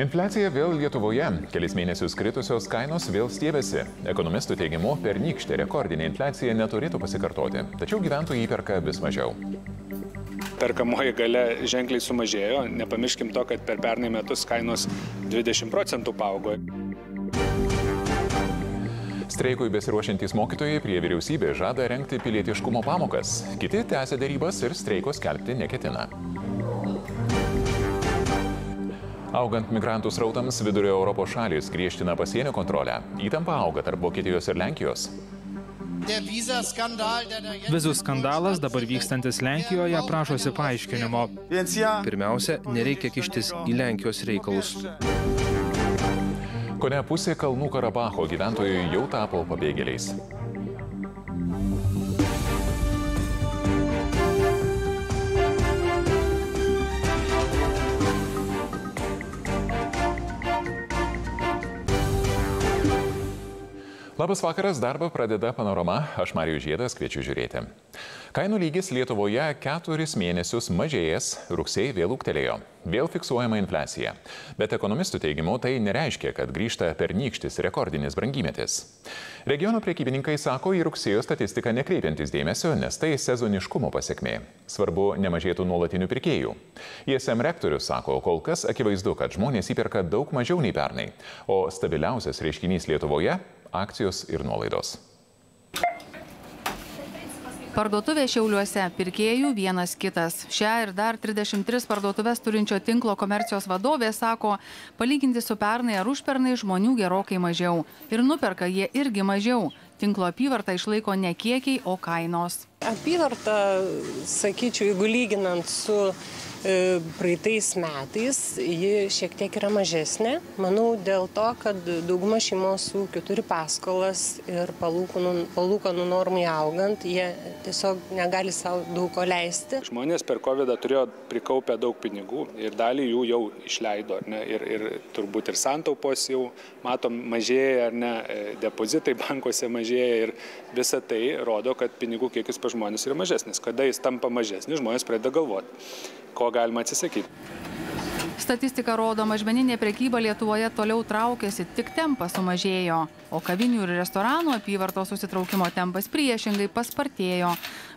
Infliacija vėl Lietuvoje. Kelis mėnesius kritusios kainos vėl stiebėsi. Ekonomistų teigimu, pernykštė rekordinė infliacija neturėtų pasikartoti, tačiau gyventojai įperka vis mažiau. Perkamoji gale ženkliai sumažėjo. Nepamirškim to, kad per pernai metus kainos 20 procentų paaugo. Streikui besiruošiantys mokytojai prie vyriausybės žada renkti pilietiškumo pamokas. Kiti tęsia darybas ir streiko skelbti neketina. Augant migrantų srautams, vidurio Europos šalis griežtina pasienio kontrolę. Įtampa auga tarp Vokietijos ir Lenkijos. Vizų skandalas dabar vykstantis Lenkijoje prašosi paaiškinimo. Pirmiausia, nereikia kištis į Lenkijos reikalus. Kone pusė Kalnų Karabacho gyventojų jau tapo pabėgėliais. Labas vakaras, darbą pradeda panorama, aš Marijų Žiedas kviečiu žiūrėti. Kainų lygis Lietuvoje keturis mėnesius mažėjęs, rugsėjai vėl ūktelėjo. Vėl fiksuojama infliacija. Bet ekonomistų teigimu tai nereiškia, kad grįžta pernykštis rekordinis brangymetis. Regiono priekybininkai sako į rugsėjo statistiką nekreipiantis dėmesio, nes tai sezoniškumo pasiekmė. Svarbu nemažėtų nuolatinių pirkėjų. ISM rektorius sako, kol kas akivaizdu, kad žmonės įperka daug mažiau nei pernai, o stabiliausias reiškinys Lietuvoje akcijos ir nuolaidos. Parduotuvė Šiauliuose pirkėjų vienas kitas. Šią ir dar 33 parduotuvės turinčio tinklo komercijos vadovė sako, palyginti su pernai ar užpernai žmonių gerokai mažiau. Ir nuperka jie irgi mažiau. Tinklo apyvartą išlaiko ne kiekiai, o kainos. Apyvarta, sakyčiau, jeigu lyginant su e, praeitais metais, ji šiek tiek yra mažesnė. Manau, dėl to, kad dauguma šeimos ūkių turi paskolas ir palūkanų, palūkanų normai augant, jie tiesiog negali savo daug ko leisti. Žmonės per COVID turėjo prikaupę daug pinigų ir dalį jų jau išleido. ar Ne, ir, ir turbūt ir santaupos jau matom mažėja, ar ne, e, depozitai bankuose mažėja ir visa tai rodo, kad pinigų kiekis pas žmonės yra mažesnis. Kada jis tampa mažesnis, žmonės pradeda galvoti, ko galima atsisakyti. Statistika rodo, mažmeninė prekyba Lietuvoje toliau traukėsi, tik tempas sumažėjo, o kavinių ir restoranų apyvartos susitraukimo tempas priešingai paspartėjo.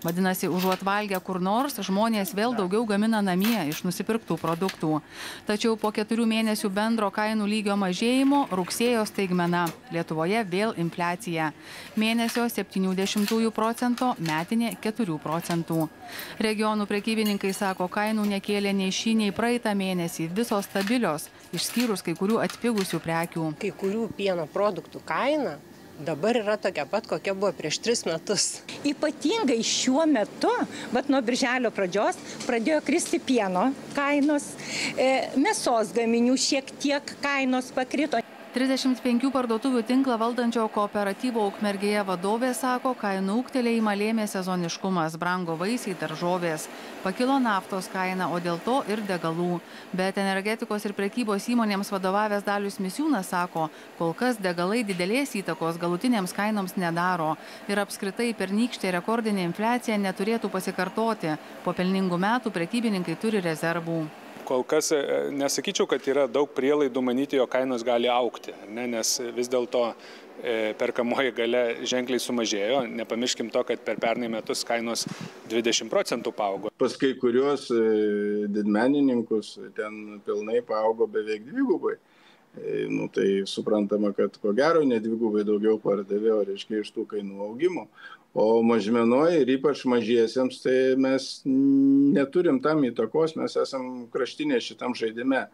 Vadinasi, užuot valgę kur nors, žmonės vėl daugiau gamina namie iš nusipirktų produktų. Tačiau po keturių mėnesių bendro kainų lygio mažėjimo rugsėjo staigmena. Lietuvoje vėl infliacija. Mėnesio 70 procento, metinė 4 procentų. Regionų prekybininkai sako, kainų nekėlė nei šį, nei praeitą mėnesį. Visos stabilios, išskyrus kai kurių atpigusių prekių. Kai kurių pieno produktų kaina dabar yra tokia pat, kokia buvo prieš tris metus. Ypatingai šiuo metu, bet nuo birželio pradžios, pradėjo kristi pieno kainos, e, mėsos gaminių šiek tiek kainos pakrito. 35 parduotuvių tinklą valdančio kooperatyvo Ukmergėje vadovė sako, kainų ūktelėjimą lėmė sezoniškumas, brango vaisiai, daržovės, pakilo naftos kaina, o dėl to ir degalų. Bet energetikos ir prekybos įmonėms vadovavęs Dalius Misiūnas sako, kol kas degalai didelės įtakos galutinėms kainoms nedaro ir apskritai pernykštė rekordinė infliacija neturėtų pasikartoti. Po pelningų metų prekybininkai turi rezervų kol kas e, nesakyčiau, kad yra daug prielaidų manyti, jo kainos gali aukti, ne, nes vis dėlto e, perkamoji gale ženkliai sumažėjo. Nepamirškim to, kad per pernai metus kainos 20 procentų paaugo. Pas kai kurios e, didmenininkus ten pilnai paaugo beveik dvigubai. Nu, tai suprantama, kad ko gero nedvigubai daugiau pardavė, o reiškia iš tų kainų augimo. O mažmenoje ir ypač mažiesiems, tai mes neturim tam įtakos, mes esam kraštinė šitam žaidime.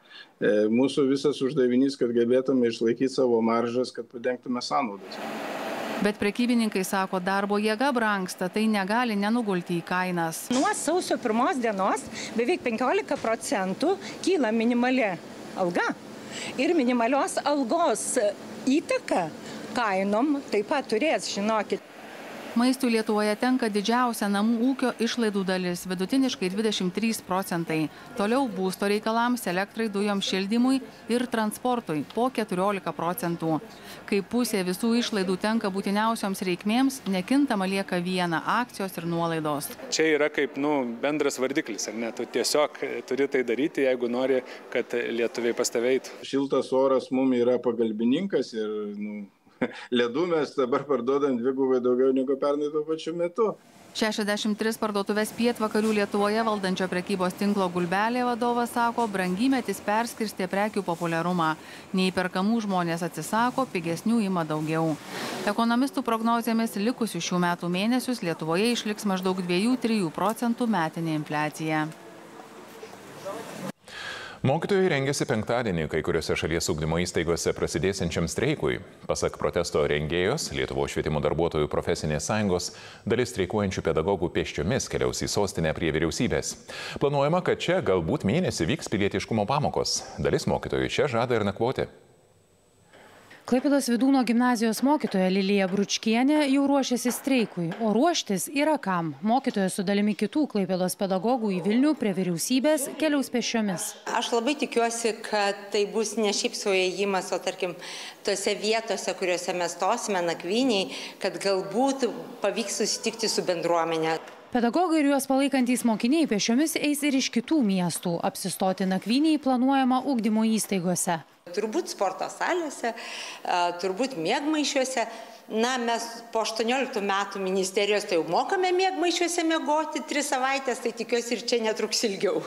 Mūsų visas uždavinys, kad gebėtume išlaikyti savo maržas, kad padengtume sąnaudas. Bet prekybininkai sako, darbo jėga brangsta, tai negali nenugulti į kainas. Nuo sausio pirmos dienos beveik 15 procentų kyla minimali alga. Ir minimalios algos įtaka kainom taip pat turės, žinokit. Maistui Lietuvoje tenka didžiausia namų ūkio išlaidų dalis - vidutiniškai 23 procentai. Toliau būsto reikalams, elektrai, dujoms šildymui ir transportui - po 14 procentų. Kai pusė visų išlaidų tenka būtiniausioms reikmėms, nekintama lieka viena - akcijos ir nuolaidos. Čia yra kaip nu, bendras vardiklis, ar ne? Tu tiesiog turi tai daryti, jeigu nori, kad lietuviai pasteveitų. Šiltas oras mums yra pagalbininkas ir nu, ledų mes dabar parduodam dvigubai daugiau negu pernai tuo pačiu metu. 63 parduotuvės pietvakarių Lietuvoje valdančio prekybos tinklo Gulbelė vadovas sako, brangymetis perskirstė prekių populiarumą. Neįperkamų žmonės atsisako, pigesnių ima daugiau. Ekonomistų prognozėmis likusių šių metų mėnesius Lietuvoje išliks maždaug 2-3 procentų metinė infliacija. Mokytojai rengiasi penktadienį kai kuriuose šalies ugdymo įstaigose prasidėsiančiam streikui. Pasak protesto rengėjos, Lietuvo švietimo darbuotojų profesinės sąjungos dalis streikuojančių pedagogų pėsčiomis keliaus į sostinę prie vyriausybės. Planuojama, kad čia galbūt mėnesį vyks pilietiškumo pamokos. Dalis mokytojų čia žada ir nakvoti. Klaipėdos Vidūno gimnazijos mokytoja Lilija Bručkienė jau ruošiasi streikui, o ruoštis yra kam. Mokytoja su dalimi kitų Klaipėdos pedagogų į Vilnių prie vyriausybės keliaus pešiomis. Aš labai tikiuosi, kad tai bus ne šiaip suėjimas, o tarkim tose vietose, kuriuose mes tosime nakviniai, kad galbūt pavyks susitikti su bendruomenė. Pedagogai ir juos palaikantys mokiniai pešiomis eis ir iš kitų miestų. Apsistoti nakvyniai planuojama ugdymo įstaigose. Turbūt sporto salėse, turbūt mėgmaišiuose. Na, mes po 18 metų ministerijos tai jau mokame mėgmaišiuose mėgoti 3 savaitės, tai tikiuosi ir čia netruks ilgiau.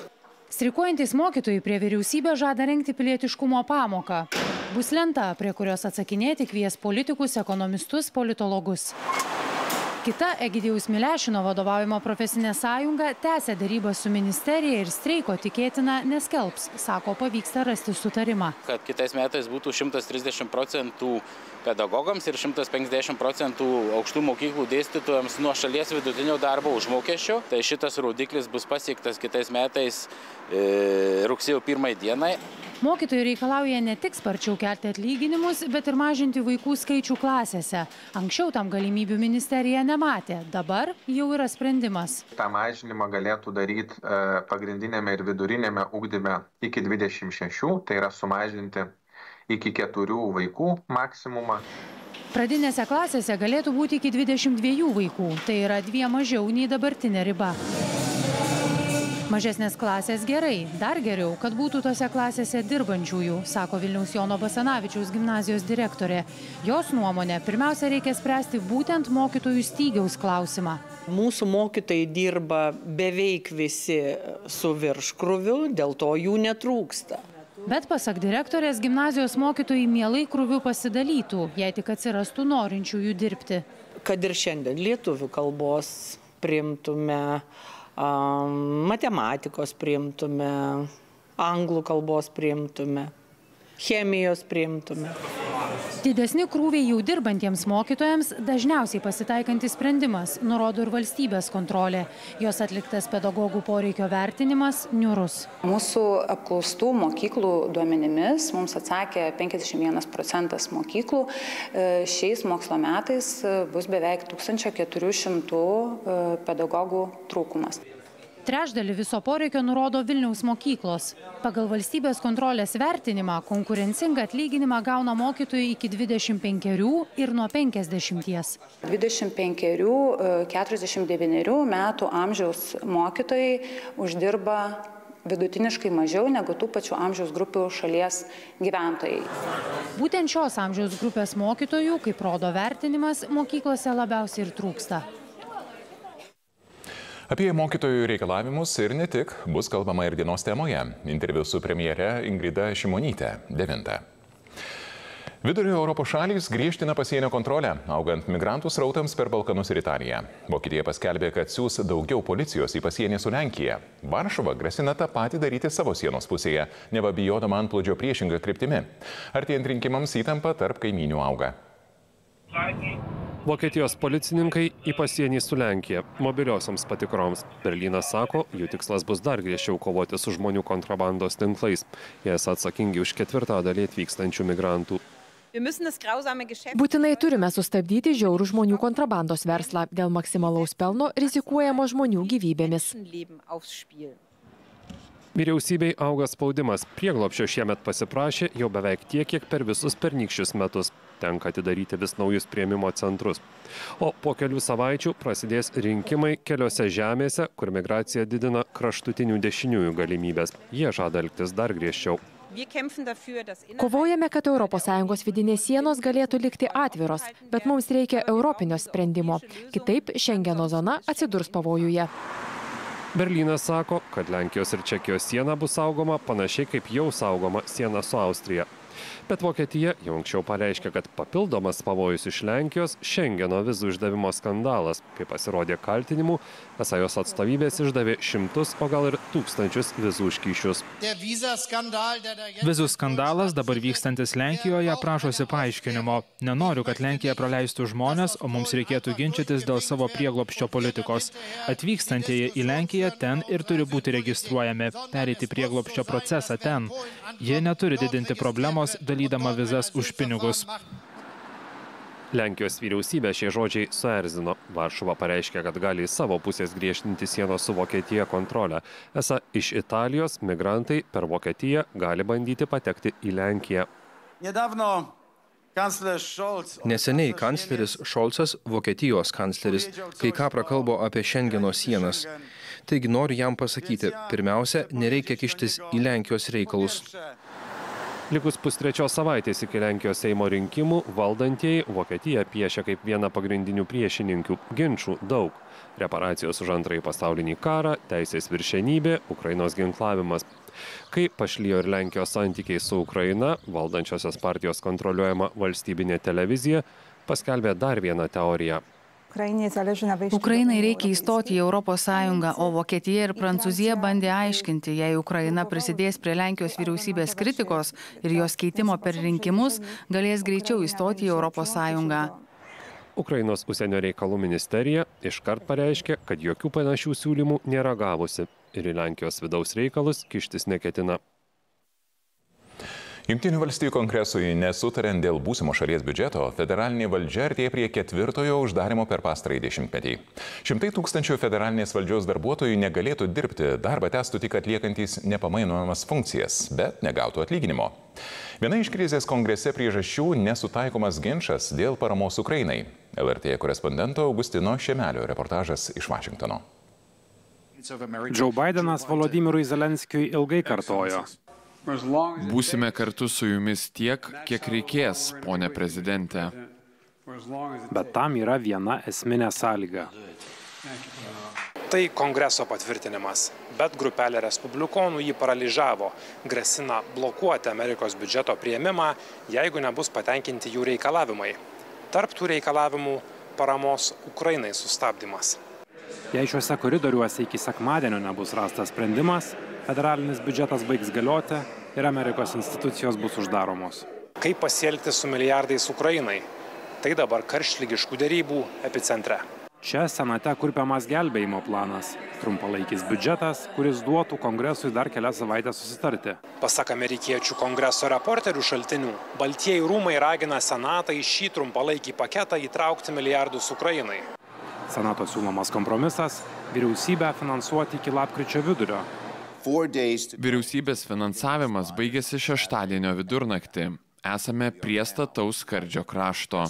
Streikuojantis mokytojai prie vyriausybės žada rengti pilietiškumo pamoką. Bus lenta, prie kurios atsakinėti kvies politikus, ekonomistus, politologus. Kita Egidijaus Milešino vadovaujama profesinė sąjunga tęsia darybą su ministerija ir streiko tikėtina neskelbs. Sako, pavyksta rasti sutarimą. Kad kitais metais būtų 130 procentų pedagogams ir 150 procentų aukštų mokyklų dėstytojams nuo šalies vidutinio darbo užmokesčio. Tai šitas rodiklis bus pasiektas kitais metais e, rugsėjo pirmai dienai. Mokytojai reikalauja ne tik sparčiau kelti atlyginimus, bet ir mažinti vaikų skaičių klasėse. Anksčiau tam galimybių ministerija nematė, dabar jau yra sprendimas. Ta mažinimą galėtų daryti e, pagrindinėme ir vidurinėme ugdyme iki 26, tai yra sumažinti iki keturių vaikų maksimumą. Pradinėse klasėse galėtų būti iki 22 vaikų, tai yra dviem mažiau nei dabartinė riba. Mažesnės klasės gerai, dar geriau, kad būtų tose klasėse dirbančiųjų, sako Vilniaus Jono Basanavičiaus gimnazijos direktorė. Jos nuomonė, pirmiausia reikia spręsti būtent mokytojų stygiaus klausimą. Mūsų mokytojai dirba beveik visi su virškruviu, dėl to jų netrūksta. Bet pasak direktorės, gimnazijos mokytojai mielai krūvių pasidalytų, jei tik atsirastų norinčiųjų dirbti. Kad ir šiandien lietuvių kalbos primtume, matematikos priimtume, anglų kalbos priimtume, chemijos priimtume. Didesni krūviai jau dirbantiems mokytojams dažniausiai pasitaikantis sprendimas, nurodo ir valstybės kontrolė. Jos atliktas pedagogų poreikio vertinimas niurus. Mūsų apklaustų mokyklų duomenimis mums atsakė 51 procentas mokyklų. E, šiais mokslo metais bus beveik 1400 e, pedagogų trūkumas. Trečdalį viso poreikio nurodo Vilniaus mokyklos. Pagal valstybės kontrolės vertinimą konkurencingą atlyginimą gauna mokytojai iki 25 ir nuo 50. 25-49 metų amžiaus mokytojai uždirba vidutiniškai mažiau negu tų pačių amžiaus grupių šalies gyventojai. Būtent šios amžiaus grupės mokytojų, kaip rodo vertinimas, mokyklose labiausiai ir trūksta. Apie mokytojų reikalavimus ir ne tik bus kalbama ir dienos temoje. Interviu su premjere Ingrida Šimonytė 9. Vidurio Europos šalys griežtina pasienio kontrolę, augant migrantų srautams per Balkanus ir Italiją. Vokietija paskelbė, kad siūs daugiau policijos į pasienį su Lenkija. Varšuva grasina tą patį daryti savo sienos pusėje, neva bijodama antplūdžio priešingą kryptimi. Artėjant rinkimams įtampa tarp kaiminių auga. Vokietijos policininkai į pasienį su Lenkija mobiliosioms patikroms. Berlynas sako, jų tikslas bus dar griežčiau kovoti su žmonių kontrabandos tinklais. Jie atsakingi už ketvirtadalį atvykstančių migrantų. Būtinai turime sustabdyti žiaurų žmonių kontrabandos verslą. Dėl maksimalaus pelno rizikuojama žmonių gyvybėmis. Vyriausybei auga spaudimas. Prieglopščio šiemet pasiprašė jau beveik tiek, kiek per visus pernykščius metus. Tenka atidaryti vis naujus prieimimo centrus. O po kelių savaičių prasidės rinkimai keliose žemėse, kur migracija didina kraštutinių dešiniųjų galimybės. Jie žada elgtis dar griežčiau. Kovojame, kad ES vidinės sienos galėtų likti atviros, bet mums reikia europinio sprendimo. Kitaip Šengeno zona atsidurs pavojuje. Berlynas sako, kad Lenkijos ir Čekijos siena bus saugoma panašiai kaip jau saugoma siena su Austrija. Bet Vokietija jau anksčiau pareiškė, kad papildomas pavojus iš Lenkijos Šengeno vizų išdavimo skandalas, kai pasirodė kaltinimų, esą jos atstovybės išdavė šimtus, o gal ir tūkstančius vizų užkyšius. Vizų skandalas dabar vykstantis Lenkijoje prašosi paaiškinimo. Nenoriu, kad Lenkija praleistų žmonės, o mums reikėtų ginčytis dėl savo prieglopščio politikos. Atvykstantieji į Lenkiją ten ir turi būti registruojami, perėti prieglopščio procesą ten. Jie neturi didinti problemos, dalydama vizas už pinigus. Lenkijos vyriausybė šie žodžiai suerzino. Varšuva pareiškė, kad gali į savo pusės griežtinti sienos su Vokietija kontrolę. Esą iš Italijos migrantai per Vokietiją gali bandyti patekti į Lenkiją. Neseniai kancleris Šolcas, Vokietijos kancleris, kai ką prakalbo apie Šengeno sienas. Taigi noriu jam pasakyti, pirmiausia, nereikia kištis į Lenkijos reikalus. Likus pustrečios savaitės iki Lenkijos Seimo rinkimų, valdantieji Vokietiją piešia kaip vieną pagrindinių priešininkių. Ginčių daug. Reparacijos už antrąjį pasaulinį karą, teisės viršenybė, Ukrainos ginklavimas. Kai pašlyjo ir Lenkijos santykiai su Ukraina, valdančiosios partijos kontroliuojama valstybinė televizija paskelbė dar vieną teoriją. Ukrainai reikia įstoti į Europos Sąjungą, o Vokietija ir Prancūzija bandė aiškinti, jei Ukraina prisidės prie Lenkijos vyriausybės kritikos ir jos keitimo per rinkimus, galės greičiau įstoti į Europos Sąjungą. Ukrainos užsienio reikalų ministerija iškart pareiškė, kad jokių panašių siūlymų nėra gavusi ir į Lenkijos vidaus reikalus kištis neketina. Junktinių valstybių kongresui nesutariant dėl būsimo šalies biudžeto, federalinė valdžia artėja prie ketvirtojo uždarimo per pastarąjį dešimtmetį. Šimtai tūkstančių federalinės valdžios darbuotojų negalėtų dirbti, darbą testų tik atliekantys nepamainojamas funkcijas, bet negautų atlyginimo. Viena iš krizės kongrese priežasčių nesutaikomas ginčas dėl paramos Ukrainai. LRT korespondento Augustino Šemelio reportažas iš Vašingtono. Joe Bidenas Volodimirui Zelenskiui ilgai kartojo. Būsime kartu su jumis tiek, kiek reikės, ponė prezidentė. Bet tam yra viena esminė sąlyga. Tai kongreso patvirtinimas, bet grupelė respublikonų jį paralyžavo, grasina blokuoti Amerikos biudžeto prieimimą, jeigu nebus patenkinti jų reikalavimai. Tarp tų reikalavimų paramos Ukrainai sustabdymas. Jei šiuose koridoriuose iki sekmadienio nebus rastas sprendimas, federalinis biudžetas baigs galioti ir Amerikos institucijos bus uždaromos. Kaip pasielgti su milijardais Ukrainai? Tai dabar karštlygiškų dėrybų epicentre. Čia senate kurpiamas gelbėjimo planas - trumpalaikis biudžetas, kuris duotų kongresui dar kelias savaitės susitarti. Pasak amerikiečių kongreso reporterių šaltinių, Baltieji rūmai ragina senatą į šį trumpalaikį paketą įtraukti milijardus Ukrainai. Senato siūlomas kompromisas - vyriausybę finansuoti iki lapkričio vidurio, Vyriausybės finansavimas baigėsi šeštadienio vidurnaktį. Esame prie stataus skardžio krašto.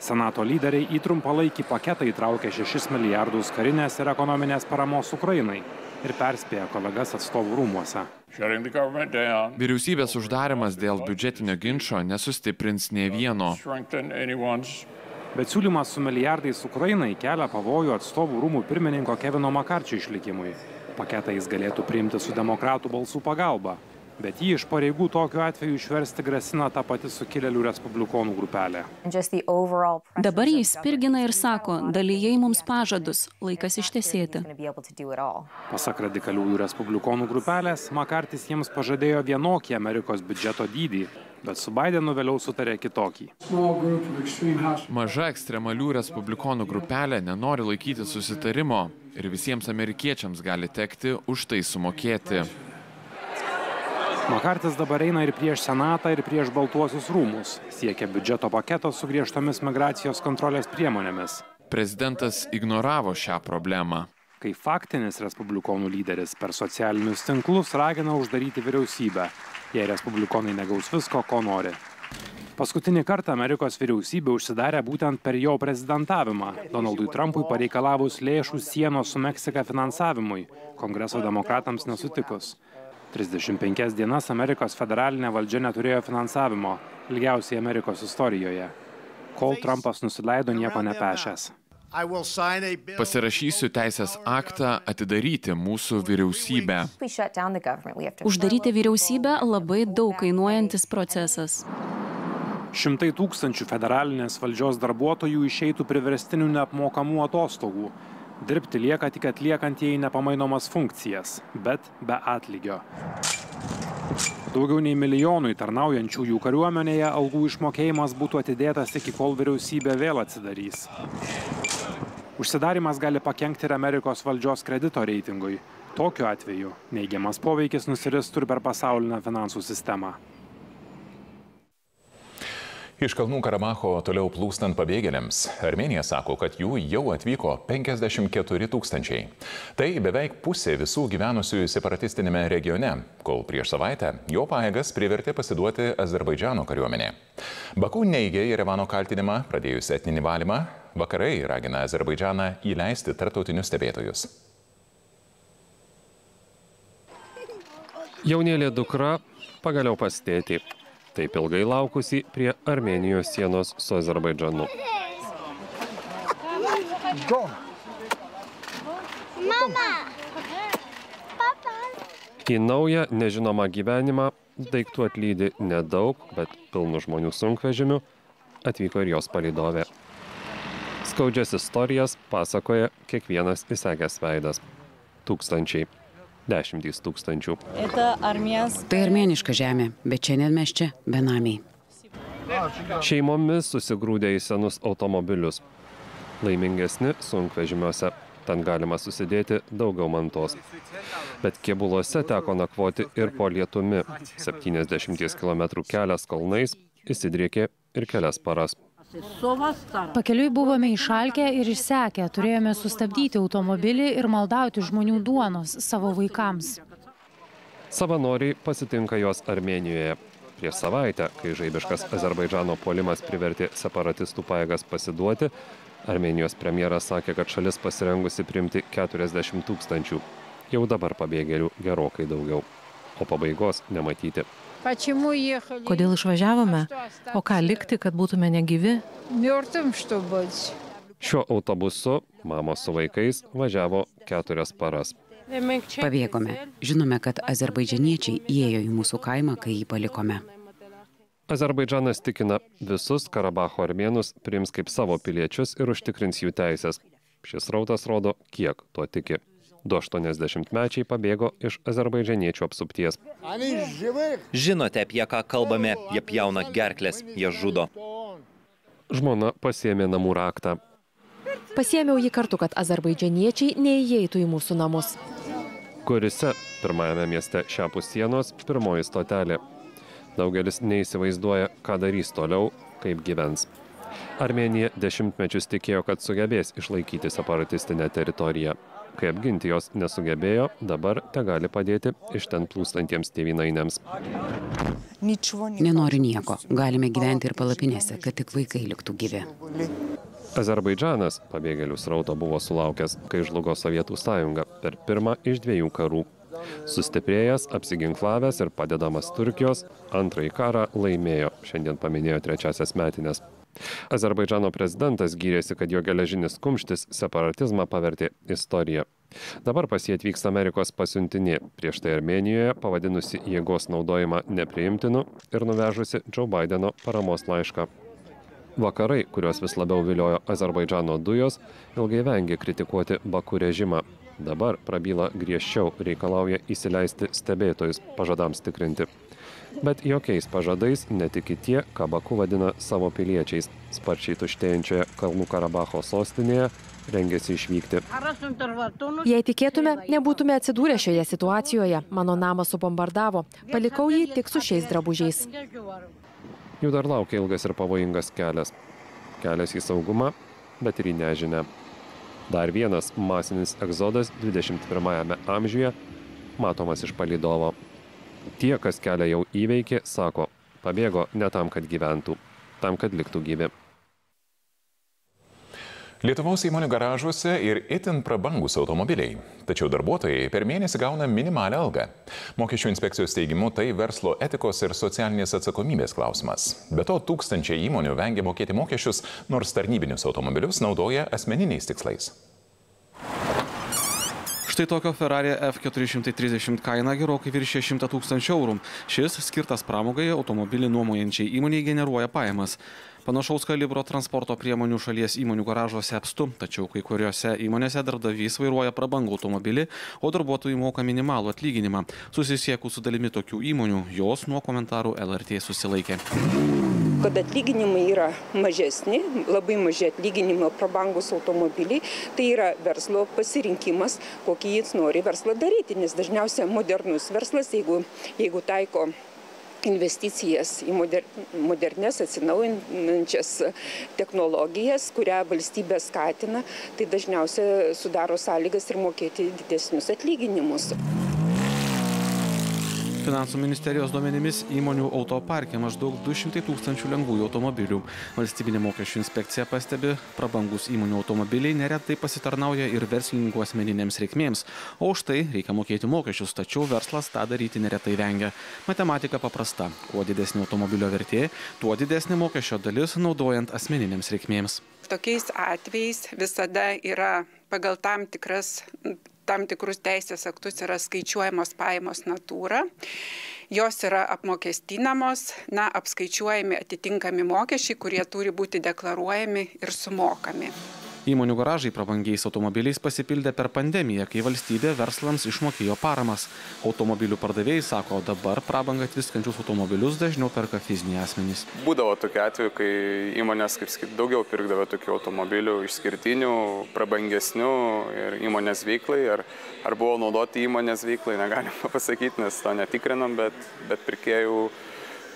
Senato lyderiai į trumpalaikį paketą įtraukė 6 milijardus karinės ir ekonominės paramos Ukrainai ir perspėja kolegas atstovų rūmuose. Vyriausybės uždarimas dėl biudžetinio ginčio nesustiprins ne vieno. Bet siūlymas su milijardais Ukrainai kelia pavojų atstovų rūmų pirmininko Kevino Makarčio išlikimui. Paketą jis galėtų priimti su demokratų balsų pagalba, bet jį iš pareigų tokiu atveju išversti grasina ta pati sukilėlių respublikonų grupelė. Dabar jis spirgina ir sako, dalyjai mums pažadus, laikas ištesėti. Pasak radikaliųjų respublikonų grupelės, Makartis jiems pažadėjo vienokį Amerikos biudžeto dydį, bet su Bidenu vėliau sutarė kitokį. Maža ekstremalių respublikonų grupelė nenori laikyti susitarimo ir visiems amerikiečiams gali tekti už tai sumokėti. Makartis dabar eina ir prieš Senatą, ir prieš Baltuosius rūmus. Siekia biudžeto paketo su griežtomis migracijos kontrolės priemonėmis. Prezidentas ignoravo šią problemą. Kai faktinis respublikonų lyderis per socialinius tinklus ragina uždaryti vyriausybę, jei respublikonai negaus visko, ko nori. Paskutinį kartą Amerikos vyriausybė užsidarė būtent per jo prezidentavimą, Donaldui Trumpui pareikalavus lėšų sienos su Meksika finansavimui, kongreso demokratams nesutikus. 35 dienas Amerikos federalinė valdžia neturėjo finansavimo, ilgiausiai Amerikos istorijoje. Kol Trumpas nusileido nieko nepešęs. Pasirašysiu teisės aktą atidaryti mūsų vyriausybę. Uždaryti vyriausybę labai daug kainuojantis procesas. Šimtai tūkstančių federalinės valdžios darbuotojų išeitų priverstinių neapmokamų atostogų. Dirbti lieka tik atliekantieji nepamainomas funkcijas, bet be atlygio. Daugiau nei milijonui tarnaujančiųjų kariuomenėje algų išmokėjimas būtų atidėtas iki kol vyriausybė vėl atsidarys. Užsidarimas gali pakengti ir Amerikos valdžios kredito reitingui. Tokiu atveju neigiamas poveikis nusiristų ir per pasaulinę finansų sistemą. Iš Kalnų Karabacho toliau plūstant pabėgėliams, Armenija sako, kad jų jau atvyko 54 tūkstančiai. Tai beveik pusė visų gyvenusių separatistinėme regione, kol prieš savaitę jo paėgas privertė pasiduoti Azerbaidžiano kariuomenė. Baku neigė Jerevano kaltinimą, pradėjus etninį valymą, vakarai ragina Azerbaidžianą įleisti tartautinius stebėtojus. Jaunėlė dukra pagaliau pastėti taip ilgai laukusi prie Armenijos sienos su Azerbaidžanu. Mama. Į naują nežinomą gyvenimą daiktų atlydi nedaug, bet pilnų žmonių sunkvežimių atvyko ir jos palydovė. Skaudžias istorijas pasakoja kiekvienas įsekęs veidas. Tūkstančiai dešimtys tūkstančių. Tai armėniška žemė, bet šiandien mes čia benamiai. Šeimomis susigrūdė į senus automobilius. Laimingesni sunkvežimiuose. Ten galima susidėti daugiau mantos. Bet kėbuluose teko nakvoti ir po lietumi. 70 km kelias kalnais įsidriekė ir kelias paras. Pakeliui buvome išalkę ir išsekę, turėjome sustabdyti automobilį ir maldauti žmonių duonos savo vaikams. Savanoriai pasitinka juos Armenijoje. Prieš savaitę, kai žaibiškas Azerbaidžano puolimas privertė separatistų paėgas pasiduoti, Armenijos premjeras sakė, kad šalis pasirengusi priimti 40 tūkstančių. Jau dabar pabėgėlių gerokai daugiau. O pabaigos nematyti. Kodėl išvažiavome? O ką likti, kad būtume negyvi? Šiuo autobusu mamos su vaikais važiavo keturias paras. Pabėgome. Žinome, kad azerbaidžianiečiai įėjo į mūsų kaimą, kai jį palikome. Azerbaidžanas tikina, visus Karabacho armėnus priims kaip savo piliečius ir užtikrins jų teisės. Šis rautas rodo, kiek tuo tiki. Du 80-mečiai pabėgo iš azerbaidžianiečių apsupties. Žinote, apie ką kalbame, jie pjauna gerklės, jie žudo. Žmona pasėmė namų raktą. Pasėmiau jį kartu, kad azerbaidžianiečiai neįeitų į mūsų namus. Kurise, pirmajame mieste šiapus sienos, pirmoji stotelė. Daugelis neįsivaizduoja, ką darys toliau, kaip gyvens. Armenija dešimtmečius tikėjo, kad sugebės išlaikyti separatistinę teritoriją. Kai apginti jos nesugebėjo, dabar te gali padėti iš ten plūstantiems tėvynainėms. Nenoriu nieko. Galime gyventi ir palapinėse, kad tik vaikai liktų gyvi. Azerbaidžanas pabėgėlių srauto buvo sulaukęs, kai žlugo Sovietų sąjunga per pirmą iš dviejų karų. Sustiprėjęs, apsiginklavęs ir padedamas Turkijos, antrąjį karą laimėjo, šiandien paminėjo trečiasias metinės. Azerbaidžano prezidentas gyrėsi, kad jo geležinis kumštis separatizmą pavertė istoriją. Dabar pas jį atvyks Amerikos pasiuntinė, prieš tai Armenijoje pavadinusi jėgos naudojimą nepriimtinu ir nuvežusi Joe Bideno paramos laišką. Vakarai, kuriuos vis labiau viliojo Azerbaidžano dujos, ilgai vengė kritikuoti Baku režimą. Dabar prabyla griežčiau reikalauja įsileisti stebėtojus pažadams tikrinti. Bet jokiais pažadais netiki tie, ką Baku vadina savo piliečiais. Sparčiai tuštėjančioje Kalnų Karabacho sostinėje rengiasi išvykti. Jei tikėtume, nebūtume atsidūrę šioje situacijoje. Mano namą subombardavo. Palikau jį tik su šiais drabužiais. Jų dar laukia ilgas ir pavojingas kelias. Kelias į saugumą, bet ir į nežinę. Dar vienas masinis egzodas 21-ame amžiuje matomas iš palidovo. Tie, kas kelią jau įveikė, sako, pabėgo ne tam, kad gyventų, tam, kad liktų gyvi. Lietuvos įmonių garažuose ir itin prabangus automobiliai. Tačiau darbuotojai per mėnesį gauna minimalią algą. Mokesčių inspekcijos teigimu tai verslo etikos ir socialinės atsakomybės klausimas. Be to, tūkstančiai įmonių vengia mokėti mokesčius, nors tarnybinius automobilius naudoja asmeniniais tikslais. Štai tokio Ferrari F430 kaina gerokai viršė 100 tūkstančių eurų. Šis, skirtas pramogai, automobilį nuomojančiai įmoniai generuoja pajamas. Panašaus kalibro transporto priemonių šalies įmonių garažuose apstu, tačiau kai kuriuose įmonėse darbdavys vairuoja prabangų automobilį, o darbuotojai moka minimalų atlyginimą. Susisiekų su dalimi tokių įmonių, jos nuo komentarų LRT susilaikė kad atlyginimai yra mažesni, labai maži atlyginimo prabangus automobiliai, tai yra verslo pasirinkimas, kokį jis nori verslą daryti, nes dažniausiai modernus verslas, jeigu, jeigu taiko investicijas į moder, modernes atsinaujinančias technologijas, kurią valstybė skatina, tai dažniausiai sudaro sąlygas ir mokėti didesnius atlyginimus. Finansų ministerijos duomenimis įmonių autoparkė maždaug 200 tūkstančių lengvųjų automobilių. Valstybinė mokesčių inspekcija pastebi, prabangus įmonių automobiliai neretai pasitarnauja ir verslininkų asmeninėms reikmėms, o už tai reikia mokėti mokesčius, tačiau verslas tą daryti neretai vengia. Matematika paprasta. Kuo didesnė automobilio vertė, tuo didesnė mokesčio dalis naudojant asmeninėms reikmėms. Tokiais atvejais visada yra pagal tam tikras tam tikrus teisės aktus yra skaičiuojamos pajamos natūra, jos yra apmokestinamos, na, apskaičiuojami atitinkami mokesčiai, kurie turi būti deklaruojami ir sumokami. Įmonių garažai prabangiais automobiliais pasipildė per pandemiją, kai valstybė verslams išmokėjo paramas. Automobilių pardavėjai sako, dabar prabangą atviskančius automobilius dažniau perka fiziniai asmenys. Būdavo tokiu atveju, kai įmonės, kaip sakyti, daugiau pirkdavo tokių automobilių išskirtinių, prabangesnių ir įmonės veiklai, ar, ar buvo naudoti įmonės veiklai, negalima pasakyti, nes to netikrinam, bet, bet pirkėjų,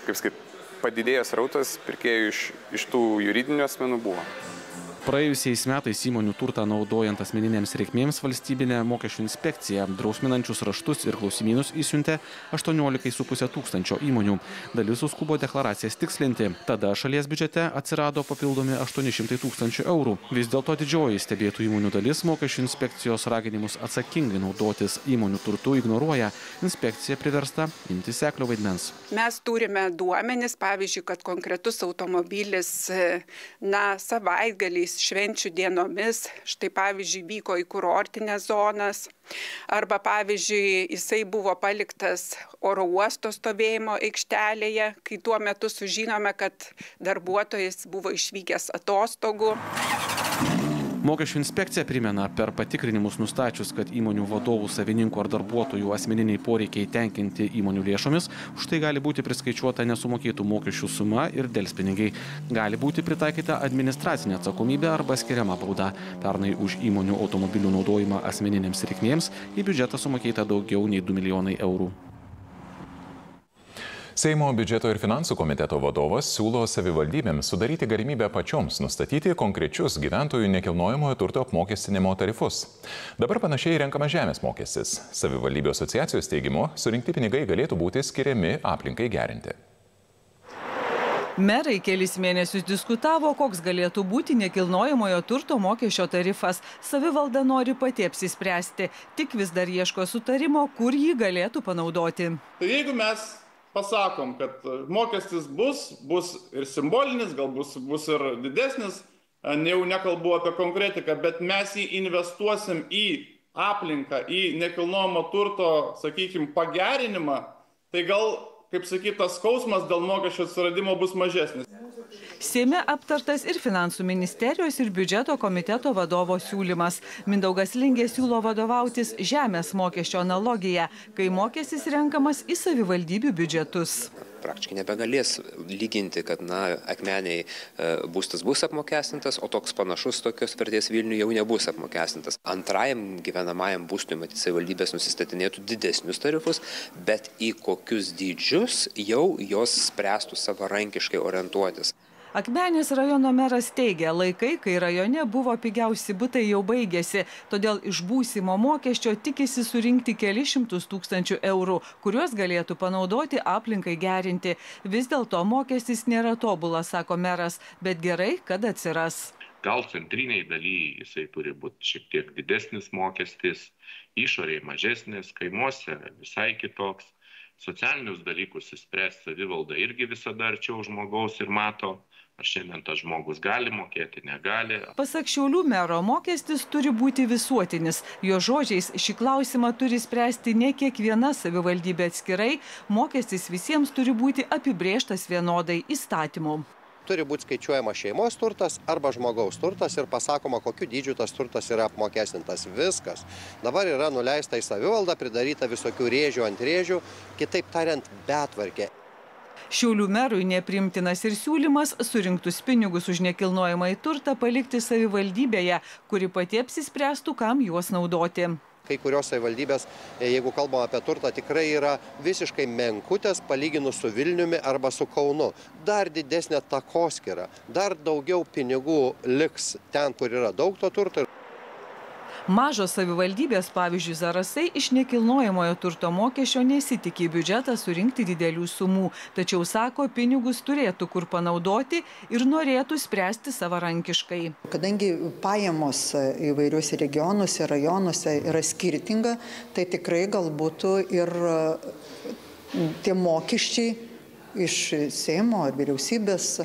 kaip sakyti, padidėjęs rautas pirkėjų iš, iš tų juridinių asmenų buvo. Praėjusiais metais įmonių turtą naudojant asmeninėms reikmėms valstybinė mokesčių inspekcija drausminančius raštus ir klausimynus įsiuntė 18,5 tūkstančio įmonių. Dalis suskubo deklaracijas tikslinti. Tada šalies biudžete atsirado papildomi 800 tūkstančių eurų. Vis dėlto didžioji stebėtų įmonių dalis mokesčių inspekcijos raginimus atsakingai naudotis įmonių turtu ignoruoja. Inspekcija priversta imti seklio vaidmens. Mes turime duomenis, pavyzdžiui, kad konkretus automobilis, na, savaitgaliais švenčių dienomis, štai pavyzdžiui, vyko į kurortinės zonas, arba pavyzdžiui, jisai buvo paliktas oro uosto stovėjimo aikštelėje, kai tuo metu sužinome, kad darbuotojas buvo išvykęs atostogų. Mokesčių inspekcija primena, per patikrinimus nustačius, kad įmonių vadovų, savininkų ar darbuotojų asmeniniai poreikiai tenkinti įmonių lėšomis, už tai gali būti priskaičiuota nesumokėtų mokesčių suma ir dėlspinigiai. Gali būti pritaikyta administracinė atsakomybė arba skiriama bauda. Pernai už įmonių automobilių naudojimą asmeninėms reikmėms į biudžetą sumokėta daugiau nei 2 milijonai eurų. Seimo biudžeto ir finansų komiteto vadovas siūlo savivaldybėms sudaryti galimybę pačioms nustatyti konkrečius gyventojų nekilnojamojo turto apmokestinimo tarifus. Dabar panašiai renkamas žemės mokestis. Savivaldybių asociacijos teigimu, surinkti pinigai galėtų būti skiriami aplinkai gerinti. Merai kelis mėnesius diskutavo, koks galėtų būti nekilnojamojo turto mokesčio tarifas. Savivalda nori pati apsispręsti, tik vis dar ieško sutarimo, kur jį galėtų panaudoti. Tai jeigu mes pasakom, kad mokestis bus, bus ir simbolinis, galbūt bus ir didesnis, jau nekalbu apie konkretiką, bet mes jį investuosim į aplinką, į nekilnojamo turto, sakykime, pagerinimą, tai gal, kaip sakyt, tas skausmas dėl mokesčio atsiradimo bus mažesnis. Seime aptartas ir finansų ministerijos ir biudžeto komiteto vadovo siūlymas. Mindaugas Lingė siūlo vadovautis žemės mokesčio analogija, kai mokestis renkamas į savivaldybių biudžetus. Praktiškai nebegalės lyginti, kad, na, akmeniai būstas bus apmokestintas, o toks panašus tokios vertės Vilniuje jau nebus apmokestintas. Antrajam gyvenamajam būstui, matyti, savivaldybės nusistatinėtų didesnius tarifus, bet į kokius dydžius jau jos spręstų savarankiškai orientuotis. Akmenės rajono meras teigia, laikai, kai rajone buvo pigiausi būtai jau baigėsi, todėl iš būsimo mokesčio tikisi surinkti keli šimtus tūkstančių eurų, kuriuos galėtų panaudoti aplinkai gerinti. Vis dėlto mokestis nėra tobulas, sako meras, bet gerai, kad atsiras. Gal centriniai dalyje jisai turi būti šiek tiek didesnis mokestis, išoriai mažesnis, kaimuose visai kitoks. Socialinius dalykus įspręs savivalda irgi visada arčiau žmogaus ir mato, ar šiandien tas žmogus gali mokėti, negali. Pasak Šiaulių mero, mokestis turi būti visuotinis. Jo žodžiais šį klausimą turi spręsti ne kiekviena savivaldybė atskirai, mokestis visiems turi būti apibrėžtas vienodai įstatymu turi būti skaičiuojama šeimos turtas arba žmogaus turtas ir pasakoma, kokiu dydžiu tas turtas yra apmokestintas. Viskas. Dabar yra nuleista į savivaldą, pridaryta visokių rėžių ant rėžių, kitaip tariant, betvarkė. Šiaulių merui neprimtinas ir siūlymas surinktus pinigus už nekilnojamą į turtą palikti savivaldybėje, kuri pati apsispręstų, kam juos naudoti kai kurios savivaldybės, jeigu kalbam apie turtą, tikrai yra visiškai menkutės palyginus su Vilniumi arba su Kaunu. Dar didesnė takoskira, dar daugiau pinigų liks ten, kur yra daug to turto. Mažos savivaldybės, pavyzdžiui, Zarasai iš nekilnojamojo turto mokesčio nesitikė į biudžetą surinkti didelių sumų, tačiau sako, pinigus turėtų kur panaudoti ir norėtų spręsti savarankiškai. Kadangi pajamos įvairiuose regionuose, rajonuose yra skirtinga, tai tikrai galbūt ir tie mokesčiai iš Seimo ar vyriausybės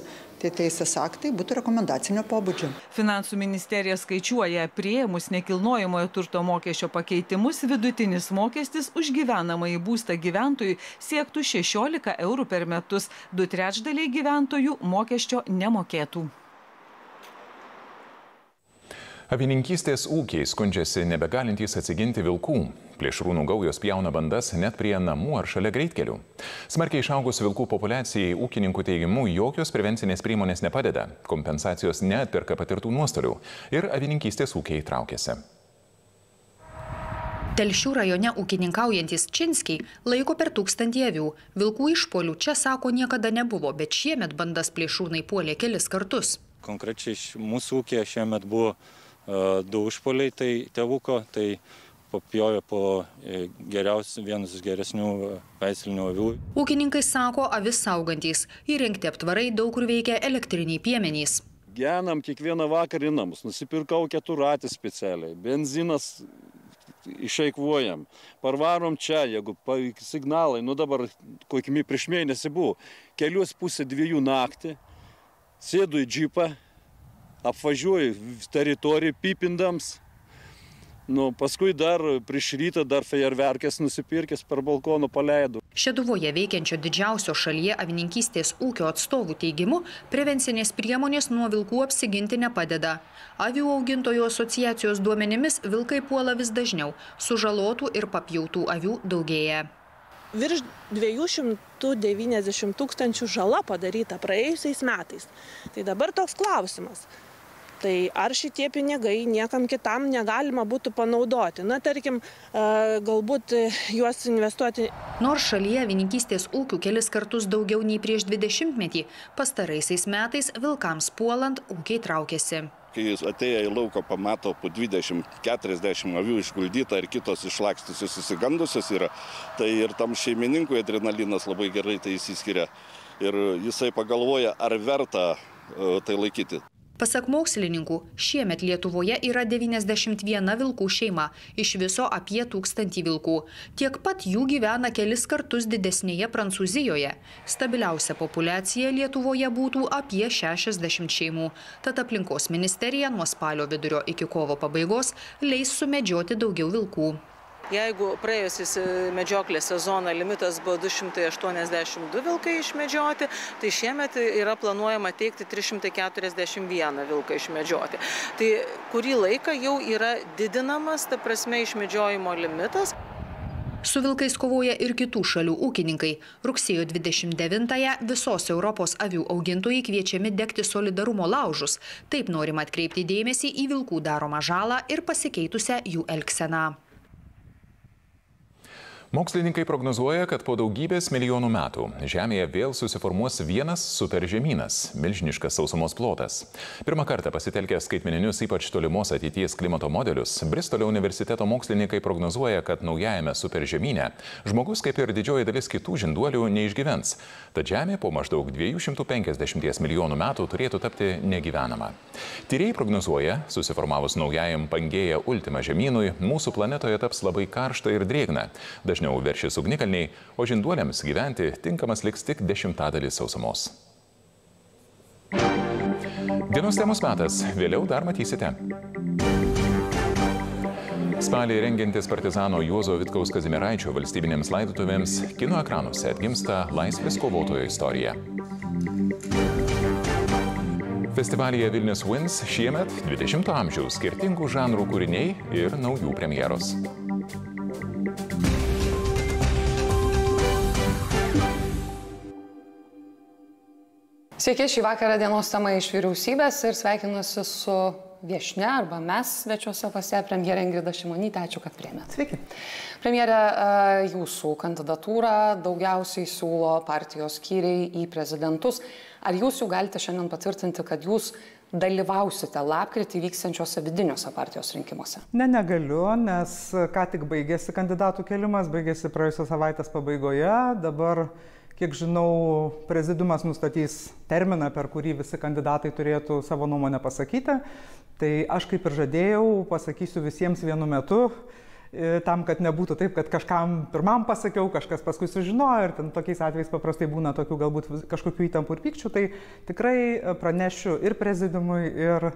tie teisės aktai būtų rekomendacinio pobūdžio. Finansų ministerija skaičiuoja, prieimus nekilnojamojo turto mokesčio pakeitimus, vidutinis mokestis už gyvenamąjį būstą gyventojui siektų 16 eurų per metus, du trečdaliai gyventojų mokesčio nemokėtų. Avininkystės ūkiai skundžiasi nebegalintys atsiginti vilkų. Plėšrūnų gaujos pjauna bandas net prie namų ar šalia greitkelių. Smarkiai išaugus vilkų populiacijai ūkininkų teigimu, jokios prevencinės priemonės nepadeda, kompensacijos neatperka patirtų nuostolių ir avininkystės ūkiai traukiasi. Telšių rajone ūkininkaujantis Činskiai laiko per tūkstantį avių. Vilkų išpolių čia, sako, niekada nebuvo, bet šiemet bandas plėšrūnai puolė kelis kartus. Konkrečiai mūsų ūkė šiemet buvo du užpoliai tai tėvuko, tai papjovė po geriausių, vienus iš geresnių veislinių avių. Ūkininkai sako, avis saugantys. Įrengti aptvarai daug kur veikia elektriniai piemenys. Genam kiekvieną vakarą į namus. Nusipirkau keturatį specialiai. Benzinas išeikvojam. Parvarom čia, jeigu signalai, nu dabar kokimi prieš mėnesį buvo, kelius pusę dviejų naktį, sėdu į džipą, apvažiuoju teritoriją pipindams. Nu, paskui dar prieš rytą dar fejerverkės nusipirkęs per balkoną paleidau. Šeduvoje veikiančio didžiausio šalyje avininkystės ūkio atstovų teigimu, prevencinės priemonės nuo vilkų apsiginti nepadeda. Avių augintojų asociacijos duomenimis vilkai puola vis dažniau, sužalotų ir papjautų avių daugėja virš 290 tūkstančių žala padaryta praėjusiais metais. Tai dabar toks klausimas. Tai ar šitie pinigai niekam kitam negalima būtų panaudoti? Na, tarkim, galbūt juos investuoti. Nors šalyje vininkystės ūkių kelis kartus daugiau nei prieš 20 metį, pastaraisiais metais vilkams puolant ūkiai traukėsi kai jis atėję į lauką pamato po 20-40 avių išguldyta ir kitos išlakstysios įsigandusios yra, tai ir tam šeimininkui adrenalinas labai gerai tai įsiskiria. Ir jisai pagalvoja, ar verta tai laikyti. Pasak mokslininkų, šiemet Lietuvoje yra 91 vilkų šeima, iš viso apie tūkstantį vilkų. Tiek pat jų gyvena kelis kartus didesnėje Prancūzijoje. Stabiliausia populiacija Lietuvoje būtų apie 60 šeimų. Tad aplinkos ministerija nuo spalio vidurio iki kovo pabaigos leis sumedžioti daugiau vilkų. Jeigu praėjusis medžioklės sezoną limitas buvo 282 vilkai išmedžioti, tai šiemet yra planuojama teikti 341 vilką išmedžioti. Tai kurį laiką jau yra didinamas, ta prasme, išmedžiojimo limitas. Su vilkais kovoja ir kitų šalių ūkininkai. Rugsėjo 29-ąją visos Europos avių augintojai kviečiami degti solidarumo laužus. Taip norima atkreipti dėmesį į vilkų daromą žalą ir pasikeitusią jų elgseną. Mokslininkai prognozuoja, kad po daugybės milijonų metų Žemėje vėl susiformuos vienas superžemynas - milžiniškas sausumos plotas. Pirmą kartą pasitelkę skaitmeninius ypač tolimos ateities klimato modelius, Bristolio universiteto mokslininkai prognozuoja, kad naujajame superžemyne žmogus, kaip ir didžioji dalis kitų žinduolių, neišgyvens. Tad Žemė po maždaug 250 milijonų metų turėtų tapti negyvenama. Tyrėjai prognozuoja, susiformavus naujajam Pangėja Ultima žemynui, mūsų planetoje taps labai karšta ir drėgna dažniau veršis ugnikalniai, o žinduoliams gyventi tinkamas liks tik dešimtadalis sausumos. Dienos temos metas, vėliau dar matysite. Spalį rengiantis partizano Juozo Vitkaus Kazimiraičio valstybinėms laidotuvėms, kino ekranuose atgimsta laisvės kovotojo istorija. Festivalyje Vilnius Wins šiemet 20-ojo amžiaus skirtingų žanrų kūriniai ir naujų premjeros. Sveiki, šį vakarą dienos tema iš vyriausybės ir sveikinuosi su viešne arba mes svečiuose pas ją premjerė Ingrida Šimonytė. Ačiū, kad priemėt. Sveiki. Premjerė, jūsų kandidatūrą daugiausiai siūlo partijos skyriai į prezidentus. Ar jūs jau galite šiandien patvirtinti, kad jūs dalyvausite lapkritį vyksiančiuose vidiniuose partijos rinkimuose? Ne, negaliu, nes ką tik baigėsi kandidatų kelimas, baigėsi praėjusios savaitės pabaigoje, dabar Kiek žinau, prezidiumas nustatys terminą, per kurį visi kandidatai turėtų savo nuomonę pasakyti. Tai aš kaip ir žadėjau, pasakysiu visiems vienu metu, e, tam, kad nebūtų taip, kad kažkam pirmam pasakiau, kažkas paskui sužinojo ir ten tokiais atvejais paprastai būna tokių galbūt kažkokių įtampų ir pykčių, tai tikrai pranešiu ir prezidiumui, ir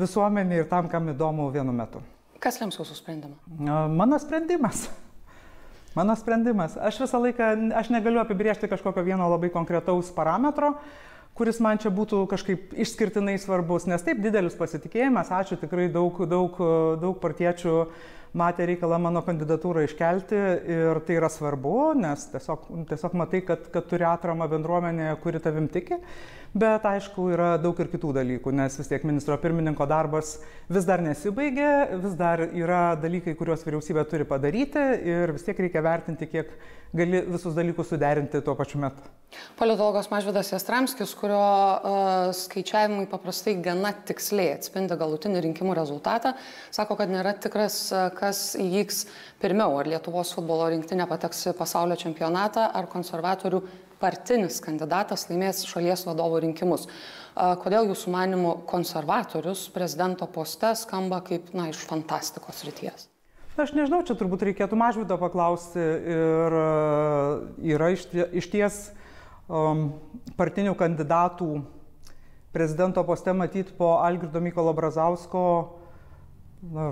visuomeniai, ir tam, kam įdomu vienu metu. Kas lems jūsų sprendimą? Mano sprendimas. Mano sprendimas. Aš visą laiką, aš negaliu apibriežti kažkokio vieno labai konkretaus parametro, kuris man čia būtų kažkaip išskirtinai svarbus, nes taip didelis pasitikėjimas, ačiū tikrai daug, daug, daug partiečių matė reikalą mano kandidatūrą iškelti ir tai yra svarbu, nes tiesiog, tiesiog matai, kad, kad turi atramą bendruomenėje, kuri tavim tiki. Bet aišku, yra daug ir kitų dalykų, nes vis tiek ministro pirmininko darbas vis dar nesibaigė, vis dar yra dalykai, kuriuos vyriausybė turi padaryti ir vis tiek reikia vertinti, kiek gali visus dalykus suderinti tuo pačiu metu. Politologas Mažvidas Jastramskis, kurio uh, skaičiavimai paprastai gana tiksliai atspindi galutinį rinkimų rezultatą, sako, kad nėra tikras, kas įvyks pirmiau, ar Lietuvos futbolo rinktinė pateks į pasaulio čempionatą, ar konservatorių partinis kandidatas laimės šalies vadovo rinkimus. Kodėl jūsų manimų konservatorius prezidento poste skamba kaip na, iš fantastikos ryties? Aš nežinau, čia turbūt reikėtų mažvido paklausti ir yra iš ties um, partinių kandidatų prezidento poste matyti po Algirdo Mykolo Brazausko, na,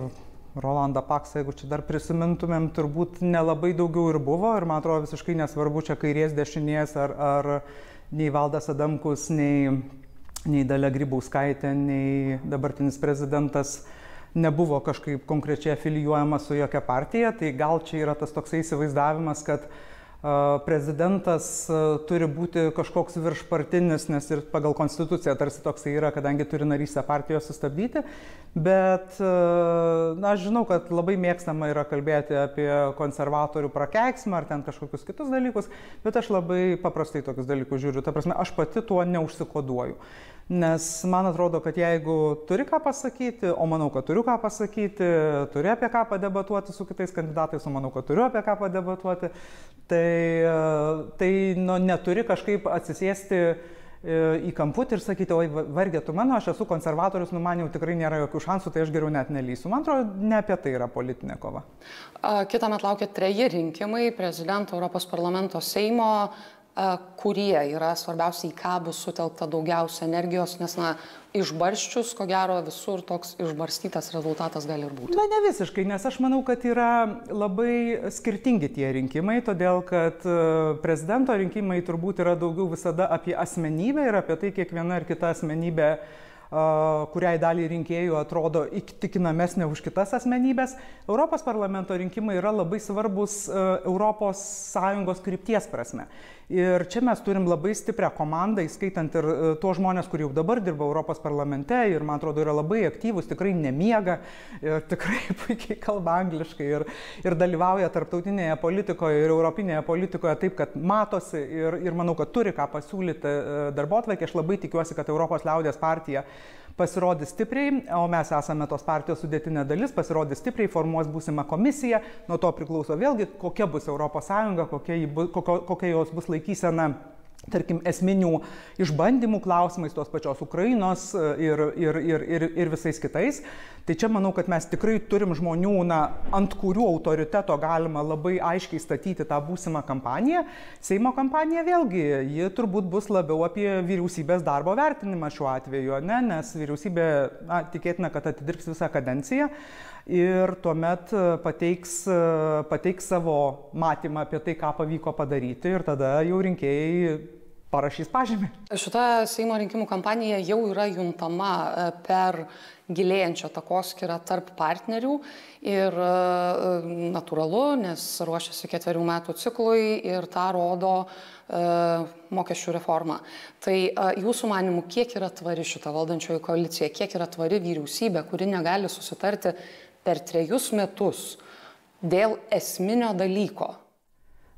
Rolandą Paksą, jeigu čia dar prisimintumėm, turbūt nelabai daugiau ir buvo ir man atrodo visiškai nesvarbu čia kairės dešinės ar, ar nei Valdas Adamkus, nei, nei Dalia Grybauskaitė, nei dabartinis prezidentas nebuvo kažkaip konkrečiai afilijuojama su jokia partija, tai gal čia yra tas toksai įsivaizdavimas, kad uh, prezidentas turi būti kažkoks viršpartinis, nes ir pagal konstituciją tarsi toksai yra, kadangi turi narystę partijos sustabdyti. Bet, na, aš žinau, kad labai mėgstama yra kalbėti apie konservatorių prakeiksmą ar ten kažkokius kitus dalykus, bet aš labai paprastai tokius dalykus žiūriu. Ta prasme, aš pati tuo neužsikoduoju. Nes man atrodo, kad jeigu turi ką pasakyti, o manau, kad turiu ką pasakyti, turi apie ką padebatuoti su kitais kandidatais, o manau, kad turiu apie ką padebatuoti, tai, tai nu, neturi kažkaip atsisėsti e, į kamputį ir sakyti, oi, vargė tu mano, aš esu konservatorius, nu man jau tikrai nėra jokių šansų, tai aš geriau net nelysiu. Man atrodo, ne apie tai yra politinė kova. Kitą metą laukia treji rinkimai - prezidento, Europos parlamento, Seimo kurie yra svarbiausia, į ką bus sutelkta daugiausia energijos, nes, na, išbarščius, ko gero, visur toks išbarstytas rezultatas gali ir būti. Na, ne visiškai, nes aš manau, kad yra labai skirtingi tie rinkimai, todėl kad prezidento rinkimai turbūt yra daugiau visada apie asmenybę ir apie tai, kiekviena ar kita asmenybė kuriai daliai rinkėjų atrodo įtikinamesnė už kitas asmenybės. Europos parlamento rinkimai yra labai svarbus ES krypties prasme. Ir čia mes turim labai stiprią komandą, įskaitant ir tuos žmonės, kurie jau dabar dirba Europos parlamente ir, man atrodo, yra labai aktyvūs, tikrai nemiega ir tikrai puikiai kalba angliškai ir, ir dalyvauja tarptautinėje politikoje ir europinėje politikoje taip, kad matosi ir, ir manau, kad turi ką pasiūlyti darbo atveikė. Aš labai tikiuosi, kad Europos liaudės partija pasirodys stipriai, o mes esame tos partijos sudėtinė dalis, pasirodys stipriai, formuos būsimą komisiją, nuo to priklauso vėlgi, kokia bus ES, kokia, bu, kokia jos bus laikysena tarkim, esminių išbandymų klausimais, tos pačios Ukrainos ir, ir, ir, ir, ir visais kitais. Tai čia manau, kad mes tikrai turim žmonių, na, ant kurių autoriteto galima labai aiškiai statyti tą būsimą kampaniją. Seimo kampanija vėlgi, ji turbūt bus labiau apie vyriausybės darbo vertinimą šiuo atveju, ne? nes vyriausybė, na, tikėtina, kad atidirbs visą kadenciją ir tuomet pateiks, pateiks savo matymą apie tai, ką pavyko padaryti ir tada jau rinkėjai parašys pažymį. Šita Seimo rinkimų kampanija jau yra juntama per gilėjančią takoskirą tarp partnerių ir natūralu, nes ruošiasi ketverių metų ciklui ir tą rodo mokesčių reforma. Tai jūsų manimų, kiek yra tvari šita valdančioji koalicija, kiek yra tvari vyriausybė, kuri negali susitarti per trejus metus dėl esminio dalyko.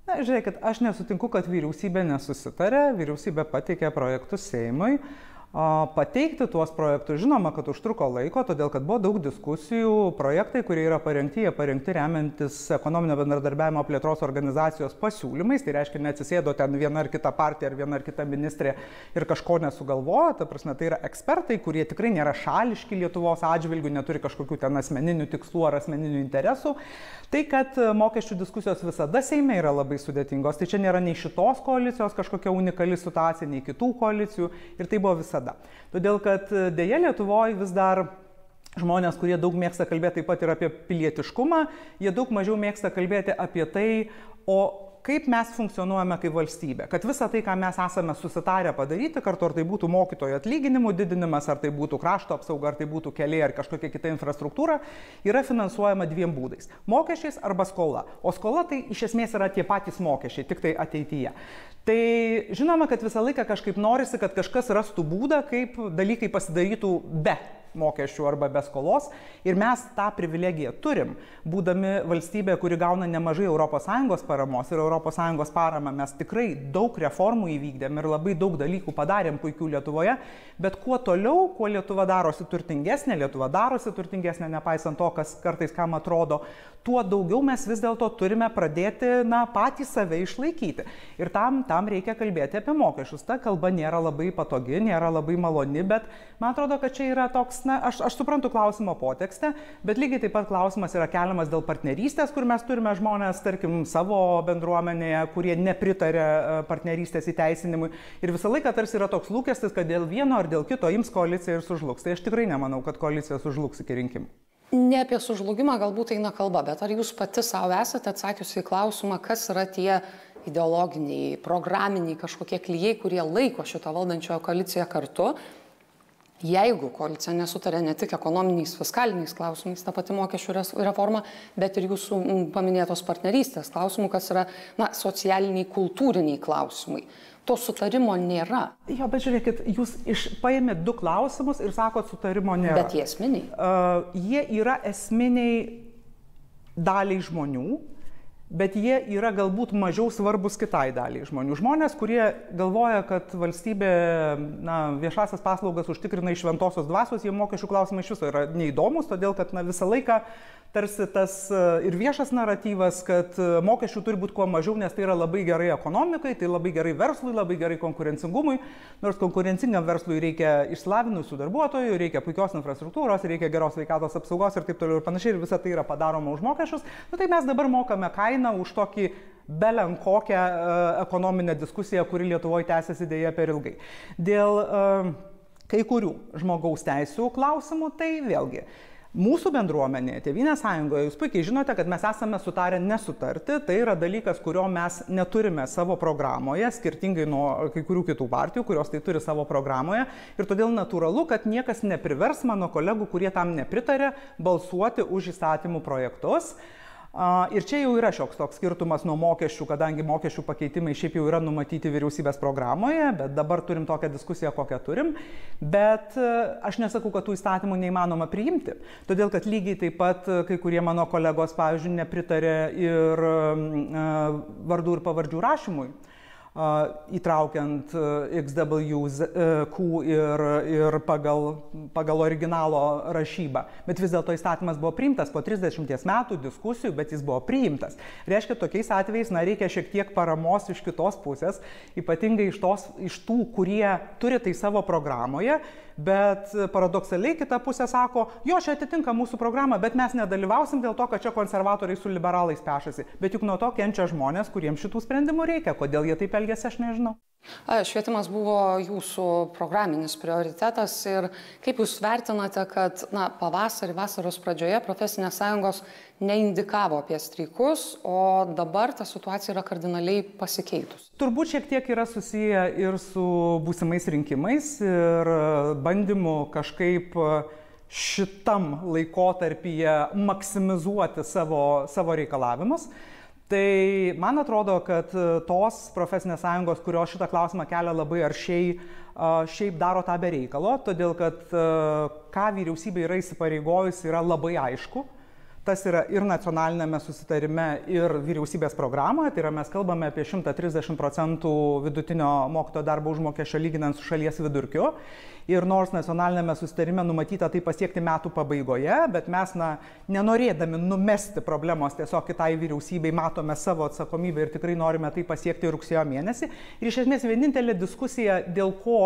Na, žiūrėkit, aš nesutinku, kad vyriausybė nesusitarė, vyriausybė pateikė projektus Seimui, Pateikti tuos projektus žinoma, kad užtruko laiko, todėl kad buvo daug diskusijų, projektai, kurie yra parengti, jie parengti remiantis ekonominio bendradarbiavimo plėtros organizacijos pasiūlymais, tai reiškia, neatsisėdo ten viena ar kita partija ar viena ar kita ministrė ir kažko nesugalvojo, ta prasme, tai yra ekspertai, kurie tikrai nėra šališki Lietuvos atžvilgių, neturi kažkokių ten asmeninių tikslų ar asmeninių interesų. Tai, kad mokesčių diskusijos visada Seime yra labai sudėtingos, tai čia nėra nei šitos koalicijos kažkokia unikali situacija, nei kitų koalicijų ir tai buvo visada visada. Todėl kad e, dėja Lietuvoje vis dar žmonės, kurie daug mėgsta kalbėti taip pat ir apie pilietiškumą, jie daug mažiau mėgsta kalbėti apie tai, o kaip mes funkcionuojame kaip valstybė. Kad visa tai, ką mes esame susitarę padaryti kartu, ar tai būtų mokytojų atlyginimų didinimas, ar tai būtų krašto apsauga, ar tai būtų keliai, ar kažkokia kita infrastruktūra, yra finansuojama dviem būdais - mokesčiais arba skola. O skola tai iš esmės yra tie patys mokesčiai, tik tai ateityje. Tai žinoma, kad visą laiką kažkaip norisi, kad kažkas rastų būdą, kaip dalykai pasidarytų be mokesčių arba be skolos. Ir mes tą privilegiją turim, būdami valstybė, kuri gauna nemažai ES paramos ir ES paramą. Mes tikrai daug reformų įvykdėm ir labai daug dalykų padarėm puikių Lietuvoje, bet kuo toliau, kuo Lietuva darosi turtingesnė, Lietuva darosi turtingesnė, nepaisant to, kas kartais kam atrodo, tuo daugiau mes vis dėlto turime pradėti, na, patys save išlaikyti. Ir tam, tam reikia kalbėti apie mokesčius. Ta kalba nėra labai patogi, nėra labai maloni, bet man atrodo, kad čia yra toks, na, aš, aš suprantu klausimo potekstę, bet lygiai taip pat klausimas yra keliamas dėl partnerystės, kur mes turime žmonės, tarkim, savo bendruomenėje, kurie nepritarė e, partnerystės įteisinimui. Ir visą laiką tarsi yra toks lūkestis, kad dėl vieno ar dėl kito ims koalicija ir sužlugs. Tai aš tikrai nemanau, kad koalicija sužlugs iki rinkimų. Ne apie sužlugimą galbūt eina kalba, bet ar jūs pati savo esate atsakiusi į klausimą, kas yra tie ideologiniai, programiniai kažkokie klyjei, kurie laiko šitą valdančiojo koaliciją kartu jeigu koalicija nesutaria ne tik ekonominiais fiskaliniais klausimais ta pati mokesčių reforma bet ir jūsų paminėtos partnerystės klausimų kas yra na socialiniai kultūriniai klausimai to sutarimo nėra. Jo, bet žiūrėkit, jūs iš, paėmėt du klausimus ir sakot, sutarimo nėra. Bet jie esminiai. Uh, jie yra esminiai daliai žmonių, bet jie yra galbūt mažiau svarbus kitai daliai žmonių. Žmonės, kurie galvoja, kad valstybė na, viešasias paslaugas užtikrina iš šventosios dvasios, jie mokesčių klausimai iš viso yra neįdomus, todėl kad na, visą laiką tarsi tas e, ir viešas naratyvas, kad e, mokesčių turi būti kuo mažiau, nes tai yra labai gerai ekonomikai, tai labai gerai verslui, labai gerai konkurencingumui, nors konkurencingam verslui reikia išslavinusių darbuotojų, reikia puikios infrastruktūros, reikia geros veikatos apsaugos ir taip toliau ir panašiai, ir visa tai yra padaroma už mokesčius, nu, tai mes dabar mokame kainą už tokį belen kokią uh, ekonominę diskusiją, kuri Lietuvoje tęsiasi dėja per ilgai. Dėl uh, kai kurių žmogaus teisų klausimų, tai vėlgi Mūsų bendruomenė, Tėvynės sąjungoje, jūs puikiai žinote, kad mes esame sutarę nesutarti. Tai yra dalykas, kurio mes neturime savo programoje, skirtingai nuo kai kurių kitų partijų, kurios tai turi savo programoje. Ir todėl natūralu, kad niekas neprivers mano kolegų, kurie tam nepritarė, balsuoti už įstatymų projektus. Ir čia jau yra šioks toks skirtumas nuo mokesčių, kadangi mokesčių pakeitimai šiaip jau yra numatyti vyriausybės programoje, bet dabar turim tokią diskusiją, kokią turim. Bet e, aš nesakau, kad tų įstatymų neįmanoma priimti. Todėl, kad lygiai taip pat e, kai kurie mano kolegos, pavyzdžiui, nepritarė ir e, vardų ir pavardžių rašymui įtraukiant XWQ ir, ir pagal, pagal originalo rašybą. Bet vis dėlto įstatymas buvo priimtas po 30 metų diskusijų, bet jis buvo priimtas. Reiškia, tokiais atvejais na, reikia šiek tiek paramos iš kitos pusės, ypatingai iš, tos, iš tų, kurie turi tai savo programoje bet paradoksaliai kita pusė sako, jo, čia atitinka mūsų programą, bet mes nedalyvausim dėl to, kad čia konservatoriai su liberalais pešasi. Bet juk nuo to kenčia žmonės, kuriems šitų sprendimų reikia. Kodėl jie taip elgesi, aš nežinau. Švietimas buvo jūsų programinis prioritetas ir kaip jūs vertinate, kad na, pavasarį, vasaros pradžioje profesinės sąjungos neindikavo apie streikus, o dabar ta situacija yra kardinaliai pasikeitus? Turbūt šiek tiek yra susiję ir su būsimais rinkimais ir bandymu kažkaip šitam laikotarpyje maksimizuoti savo, savo reikalavimus. Tai man atrodo, kad e, tos profesinės sąjungos, kurios šitą klausimą kelia labai aršiai, šiaip daro tą be reikalo, todėl kad e, ką vyriausybė yra įsipareigojusi yra labai aišku. Tas yra ir nacionalinėme susitarime, ir vyriausybės programoje. Tai yra mes kalbame apie 130 procentų vidutinio mokytojo darbo užmokesčio lyginant su šalies vidurkiu ir nors nacionalinėme susitarime numatyta tai pasiekti metų pabaigoje, bet mes, na, nenorėdami numesti problemos tiesiog kitai vyriausybei, matome savo atsakomybę ir tikrai norime tai pasiekti rugsėjo mėnesį. Ir iš esmės vienintelė diskusija, dėl ko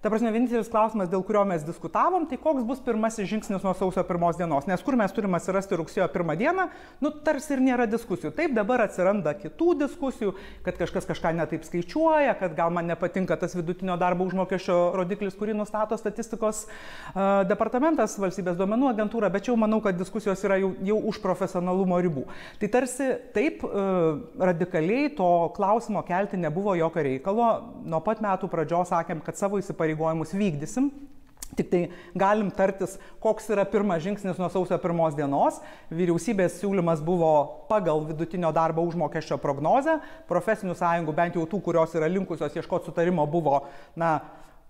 Ta prasme, vienintelis klausimas, dėl kurio mes diskutavom, tai koks bus pirmasis žingsnis nuo sausio pirmos dienos. Nes kur mes turime atsirasti rugsėjo pirmą dieną, nu tarsi ir nėra diskusijų. Taip, dabar atsiranda kitų diskusijų, kad kažkas kažką netaip skaičiuoja, kad gal man nepatinka tas vidutinio darbo užmokesčio rodiklis, kurį nustato statistikos uh, departamentas, valstybės duomenų agentūra, bet jau manau, kad diskusijos yra jau, jau už profesionalumo ribų. Tai tarsi taip uh, radikaliai to klausimo kelti nebuvo jokio reikalo. Nuo pat metų pradžios sakėm, kad savo įsipareigojimus įsipareigojimus vykdysim. Tik tai galim tartis, koks yra pirmas žingsnis nuo sausio pirmos dienos. Vyriausybės siūlymas buvo pagal vidutinio darbo užmokesčio prognozę. Profesinių sąjungų, bent jau tų, kurios yra linkusios ieškoti sutarimo, buvo, na,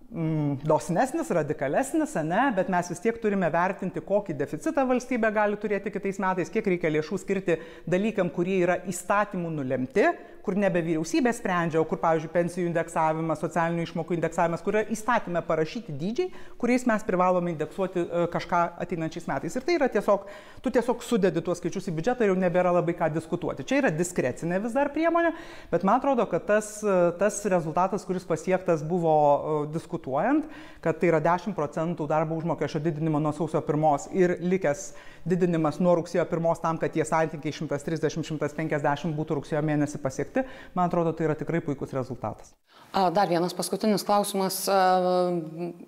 mm, dosnesnis, radikalesnis, ne, bet mes vis tiek turime vertinti, kokį deficitą valstybė gali turėti kitais metais, kiek reikia lėšų skirti dalykam, kurie yra įstatymų nulemti, kur nebe vyriausybė sprendžia, o kur, pavyzdžiui, pensijų indeksavimas, socialinių išmokų indeksavimas, kur yra įstatymė parašyti dydžiai, kuriais mes privalome indeksuoti e, kažką ateinančiais metais. Ir tai yra tiesiog, tu tiesiog sudedi tuos skaičius į biudžetą ir jau nebėra labai ką diskutuoti. Čia yra diskrecinė vis dar priemonė, bet man atrodo, kad tas, e, tas rezultatas, kuris pasiektas buvo e, diskutuojant, kad tai yra 10 procentų darbo užmokesčio didinimo nuo sausio pirmos ir likęs didinimas nuo rugsėjo pirmos tam, kad tie santykiai 130-150 būtų rugsėjo mėnesį pasiekti, man atrodo, tai yra tikrai puikus rezultatas. Dar vienas paskutinis klausimas.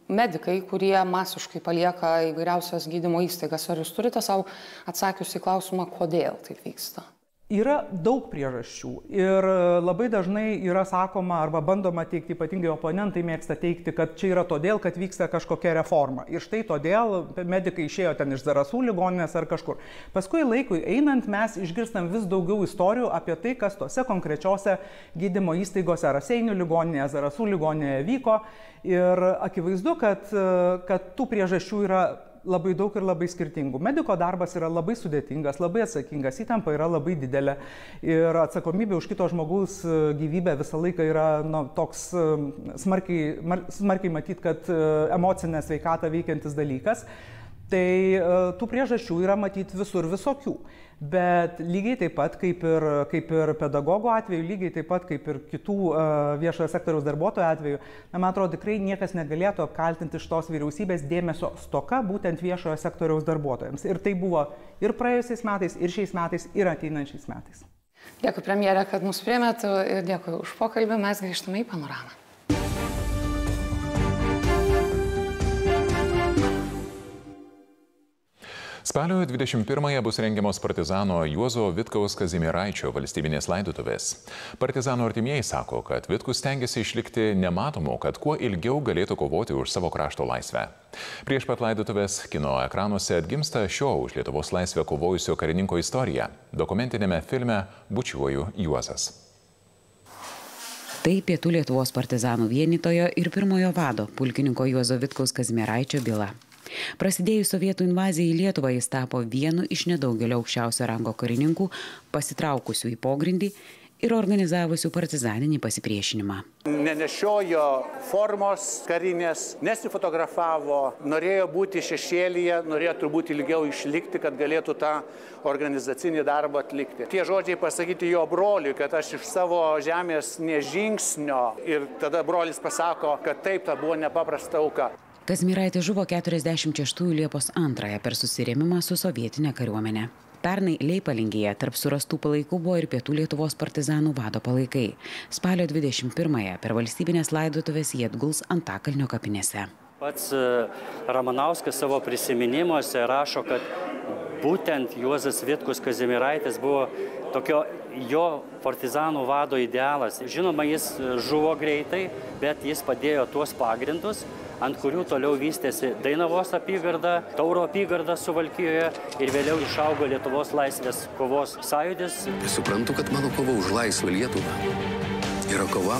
Medikai, kurie masiškai palieka įvairiausias gydymo įstaigas, ar jūs turite savo atsakius į klausimą, kodėl taip vyksta? Yra daug priežasčių ir labai dažnai yra sakoma arba bandoma teikti, ypatingai oponentai mėgsta teikti, kad čia yra todėl, kad vyksta kažkokia reforma. Ir štai todėl medikai išėjo ten iš Zarasų ligoninės ar kažkur. Paskui laikui einant mes išgirstam vis daugiau istorijų apie tai, kas tose konkrečiose gydymo įstaigose Raseinių ligoninėje, Zarasų ligoninėje vyko. Ir akivaizdu, kad, kad tų priežasčių yra labai daug ir labai skirtingų. Mediko darbas yra labai sudėtingas, labai atsakingas, įtampa yra labai didelė ir atsakomybė už kito žmogaus e, gyvybę visą laiką yra nu, toks e, smarkiai, smarkiai matyt, kad e, emocinę sveikatą veikiantis dalykas. Tai tų priežasčių yra matyti visur visokių. Bet lygiai taip pat kaip ir, kaip ir pedagogo atveju, lygiai taip pat kaip ir kitų uh, viešojo sektoriaus darbuotojų atveju, na, man atrodo, tikrai niekas negalėtų apkaltinti šitos vyriausybės dėmesio stoka būtent viešojo sektoriaus darbuotojams. Ir tai buvo ir praėjusiais metais, ir šiais metais, ir ateinančiais metais. Dėkui premjerė, kad mus priemėt ir dėkui už pokalbį. Mes grįžtame į panoramą. Spalio 21-ąją bus rengiamos partizano Juozo Vitkaus Kazimiraičio valstybinės laidutuvės. Partizano artimieji sako, kad Vitkus tengiasi išlikti nematomu, kad kuo ilgiau galėtų kovoti už savo krašto laisvę. Prieš pat laidutuvės kino ekranuose atgimsta šio už Lietuvos laisvę kovojusio karininko istorija. Dokumentinėme filme Bučiuoju Juozas. Tai Pietų Lietuvos partizanų vienitojo ir pirmojo vado, pulkininko Juozo Vitkaus Kazmieraičio byla. Prasidėjus sovietų invazijai į Lietuvą jis tapo vienu iš nedaugelio aukščiausio rango karininkų pasitraukusių į pogrindį ir organizavusių partizaninį pasipriešinimą. Nenešiojo formos karinės, nesifotografavo, norėjo būti šešėlyje, norėjo turbūt ilgiau išlikti, kad galėtų tą organizacinį darbą atlikti. Tie žodžiai pasakyti jo broliui, kad aš iš savo žemės nežingsnio ir tada brolis pasako, kad taip, ta buvo nepaprasta auka. Kazmiraitė žuvo 46 Liepos 2 per susirėmimą su sovietinė kariuomenė. Pernai Leipalingėje tarp surastų palaikų buvo ir Pietų Lietuvos partizanų vado palaikai. Spalio 21-ąją per valstybinės laidotuvės jie atguls Antakalnio kapinėse. Pats e, Ramanauskas savo prisiminimuose rašo, kad būtent Juozas Vitkus Kazimiraitis buvo tokio jo partizanų vado idealas. Žinoma, jis žuvo greitai, bet jis padėjo tuos pagrindus, ant kurių toliau vystėsi Dainavos apygarda, Tauro apygarda Suvalkijoje ir vėliau išaugo Lietuvos laisvės kovos sąjūdis. Suprantu, kad mano kova už laisvą Lietuvą yra kova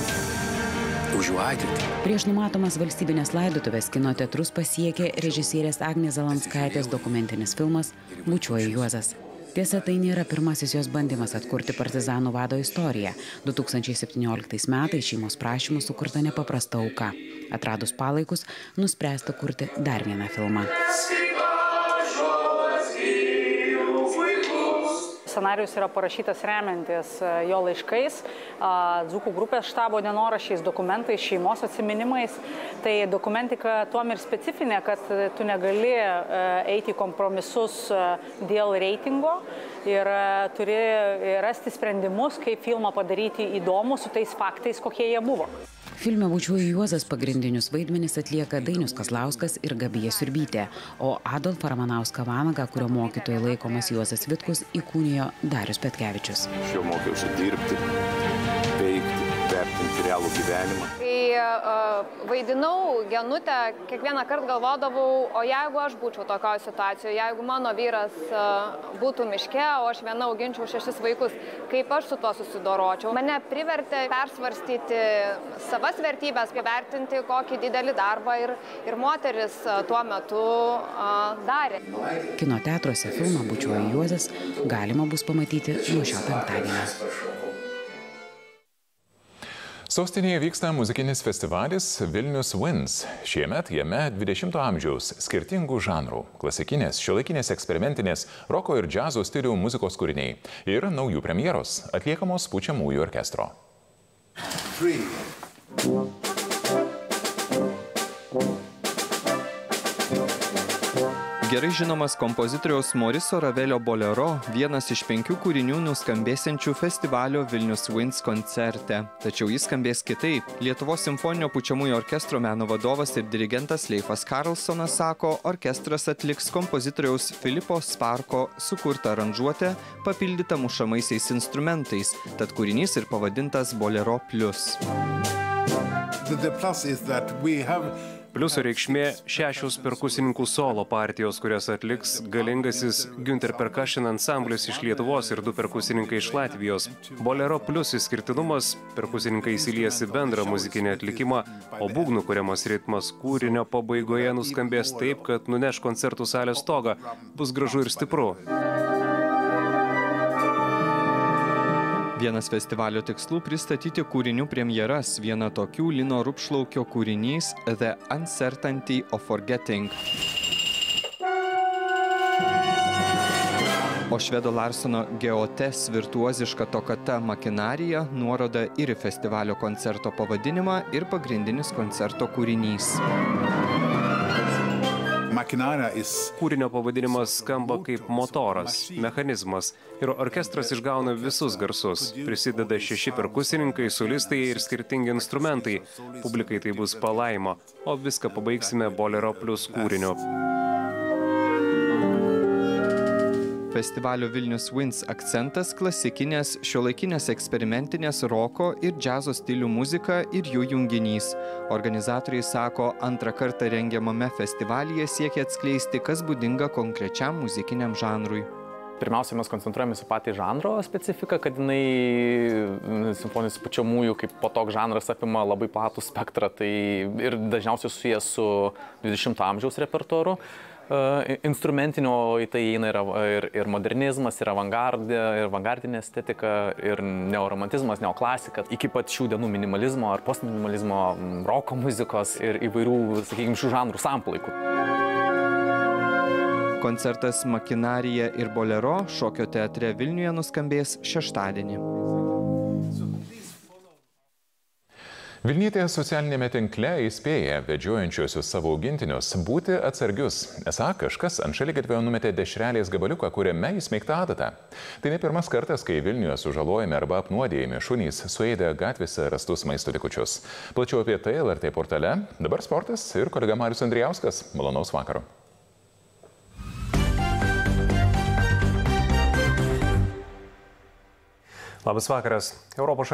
už jų ateitį. Prieš numatomas valstybinės laidotuvės kino teatrus pasiekė režisierės Agnės Zalanskaitės dokumentinis filmas Bučiuoju Juozas. Tiesa, tai nėra pirmasis jos bandymas atkurti partizanų vado istoriją. 2017 metais šeimos prašymų sukurta nepaprasta auka. Atradus palaikus, nuspręsta kurti dar vieną filmą. Scenarius yra parašytas remiantis e, jo laiškais, Dzukų grupės štabo dienorašiais, dokumentais, šeimos atsiminimais. Tai dokumentika tuom ir specifinė, kad tu negali e, eiti į kompromisus e, dėl reitingo ir turi rasti sprendimus, kaip filmą padaryti įdomų su tais faktais, kokie jie buvo. Filme Bučiuoju Juozas pagrindinius vaidmenis atlieka Dainius Kazlauskas ir Gabija Surbytė, o Adolfą Ramanauską Vanagą, kurio mokytojai laikomas Juozas Vitkus, įkūnijo Darius Petkevičius. Aš jau mokiausi dirbti, realų gyvenimą. Kai uh, vaidinau genutę, kiekvieną kartą galvodavau, o jeigu aš būčiau tokioje situacijoje, jeigu mano vyras uh, būtų miške, o aš viena auginčiau šešis vaikus, kaip aš su tuo susidoročiau. Mane privertė persvarstyti savas vertybės, vertinti, kokį didelį darbą ir, ir moteris tuo metu uh, darė. Kino teatruose filmą Bučiuoju Juozas galima bus pamatyti nuo šio penktadienio. Sostinėje vyksta muzikinis festivalis Vilnius Wins. Šiemet jame 20-ojo amžiaus skirtingų žanrų - klasikinės, šiuolaikinės eksperimentinės, roko ir džiazo stilių muzikos kūriniai ir naujų premjeros atliekamos pučiamųjų orkestro. Three. Gerai žinomas kompozitoriaus Moriso Ravelio bolero vienas iš penkių kūrinių nuskambėsiančių festivalio Vilnius Wins koncerte. Tačiau jis skambės kitaip. Lietuvos simfoninio pučiamųjų orkestro meno vadovas ir dirigentas Leifas Karlsonas sako, orkestras atliks kompozitoriaus Filipo Sparko sukurtą aranžuotę, papildytą mušamaisiais instrumentais. Tad kūrinys ir pavadintas Bolero. The, the plus is that we have Pliuso reikšmė šešios perkusininkų solo partijos, kurias atliks galingasis Günther Percussion ansamblis iš Lietuvos ir du perkusininkai iš Latvijos. Bolero plus išskirtinumas - perkusininkai įsilies į bendrą muzikinį atlikimą, o būgnų kuriamas ritmas kūrinio pabaigoje nuskambės taip, kad nuneš koncertų salės stogą. Bus gražu ir stipru. Vienas festivalio tikslų pristatyti kūrinių premjeras, viena tokių Lino Rupšlaukio kūrinys The Uncertainty of Forgetting. O švedo Larsono Geotes virtuoziška tokata Makinarija nuoroda ir į festivalio koncerto pavadinimą ir pagrindinis koncerto kūrinys. Kūrinio pavadinimas skamba kaip motoras, mechanizmas ir orkestras išgauna visus garsus. Prisideda šeši perkusininkai, solistai ir skirtingi instrumentai. Publikai tai bus palaimo, o viską pabaigsime Bolero plus kūriniu. Festivalio Vilnius Wins akcentas - klasikinės, šiuolaikinės eksperimentinės roko ir džiazo stilių muzika ir jų junginys. Organizatoriai sako, antrą kartą rengiamame festivalyje siekia atskleisti, kas būdinga konkrečiam muzikiniam žanrui. Pirmiausia, mes koncentruojamės į patį žanro specifiką, kad jinai simfonijos pučiamųjų kaip po toks žanras apima labai platų spektrą, tai ir dažniausiai susijęs su 20-ojo amžiaus repertuaru. E, instrumentinio į tai įeina ir, ir, ir modernizmas, ir, avangardė, ir avangardinė estetika, ir neoromantizmas, neoklasika, iki pat šių dienų minimalizmo ar postminimalizmo, roko muzikos ir įvairių, sakykime, šių žanrų samplaikų. Koncertas Makinarija ir Bolero šokio teatre Vilniuje nuskambės šeštadienį. Vilnytė socialinėme tinkle įspėja vedžiojančiosius savo augintinius būti atsargius. Esą kažkas ant šaligatvio numetė dešrelės gabaliuką, kuriame įsmeigta adata. Tai ne pirmas kartas, kai Vilniuje sužalojami arba apnuodėjami šunys suėdė gatvėse rastus maisto likučius. Plačiau apie tai LRT portale. Dabar sportas ir kolega Marius Andrijauskas. Malonaus vakaro. Labas vakaras. Europos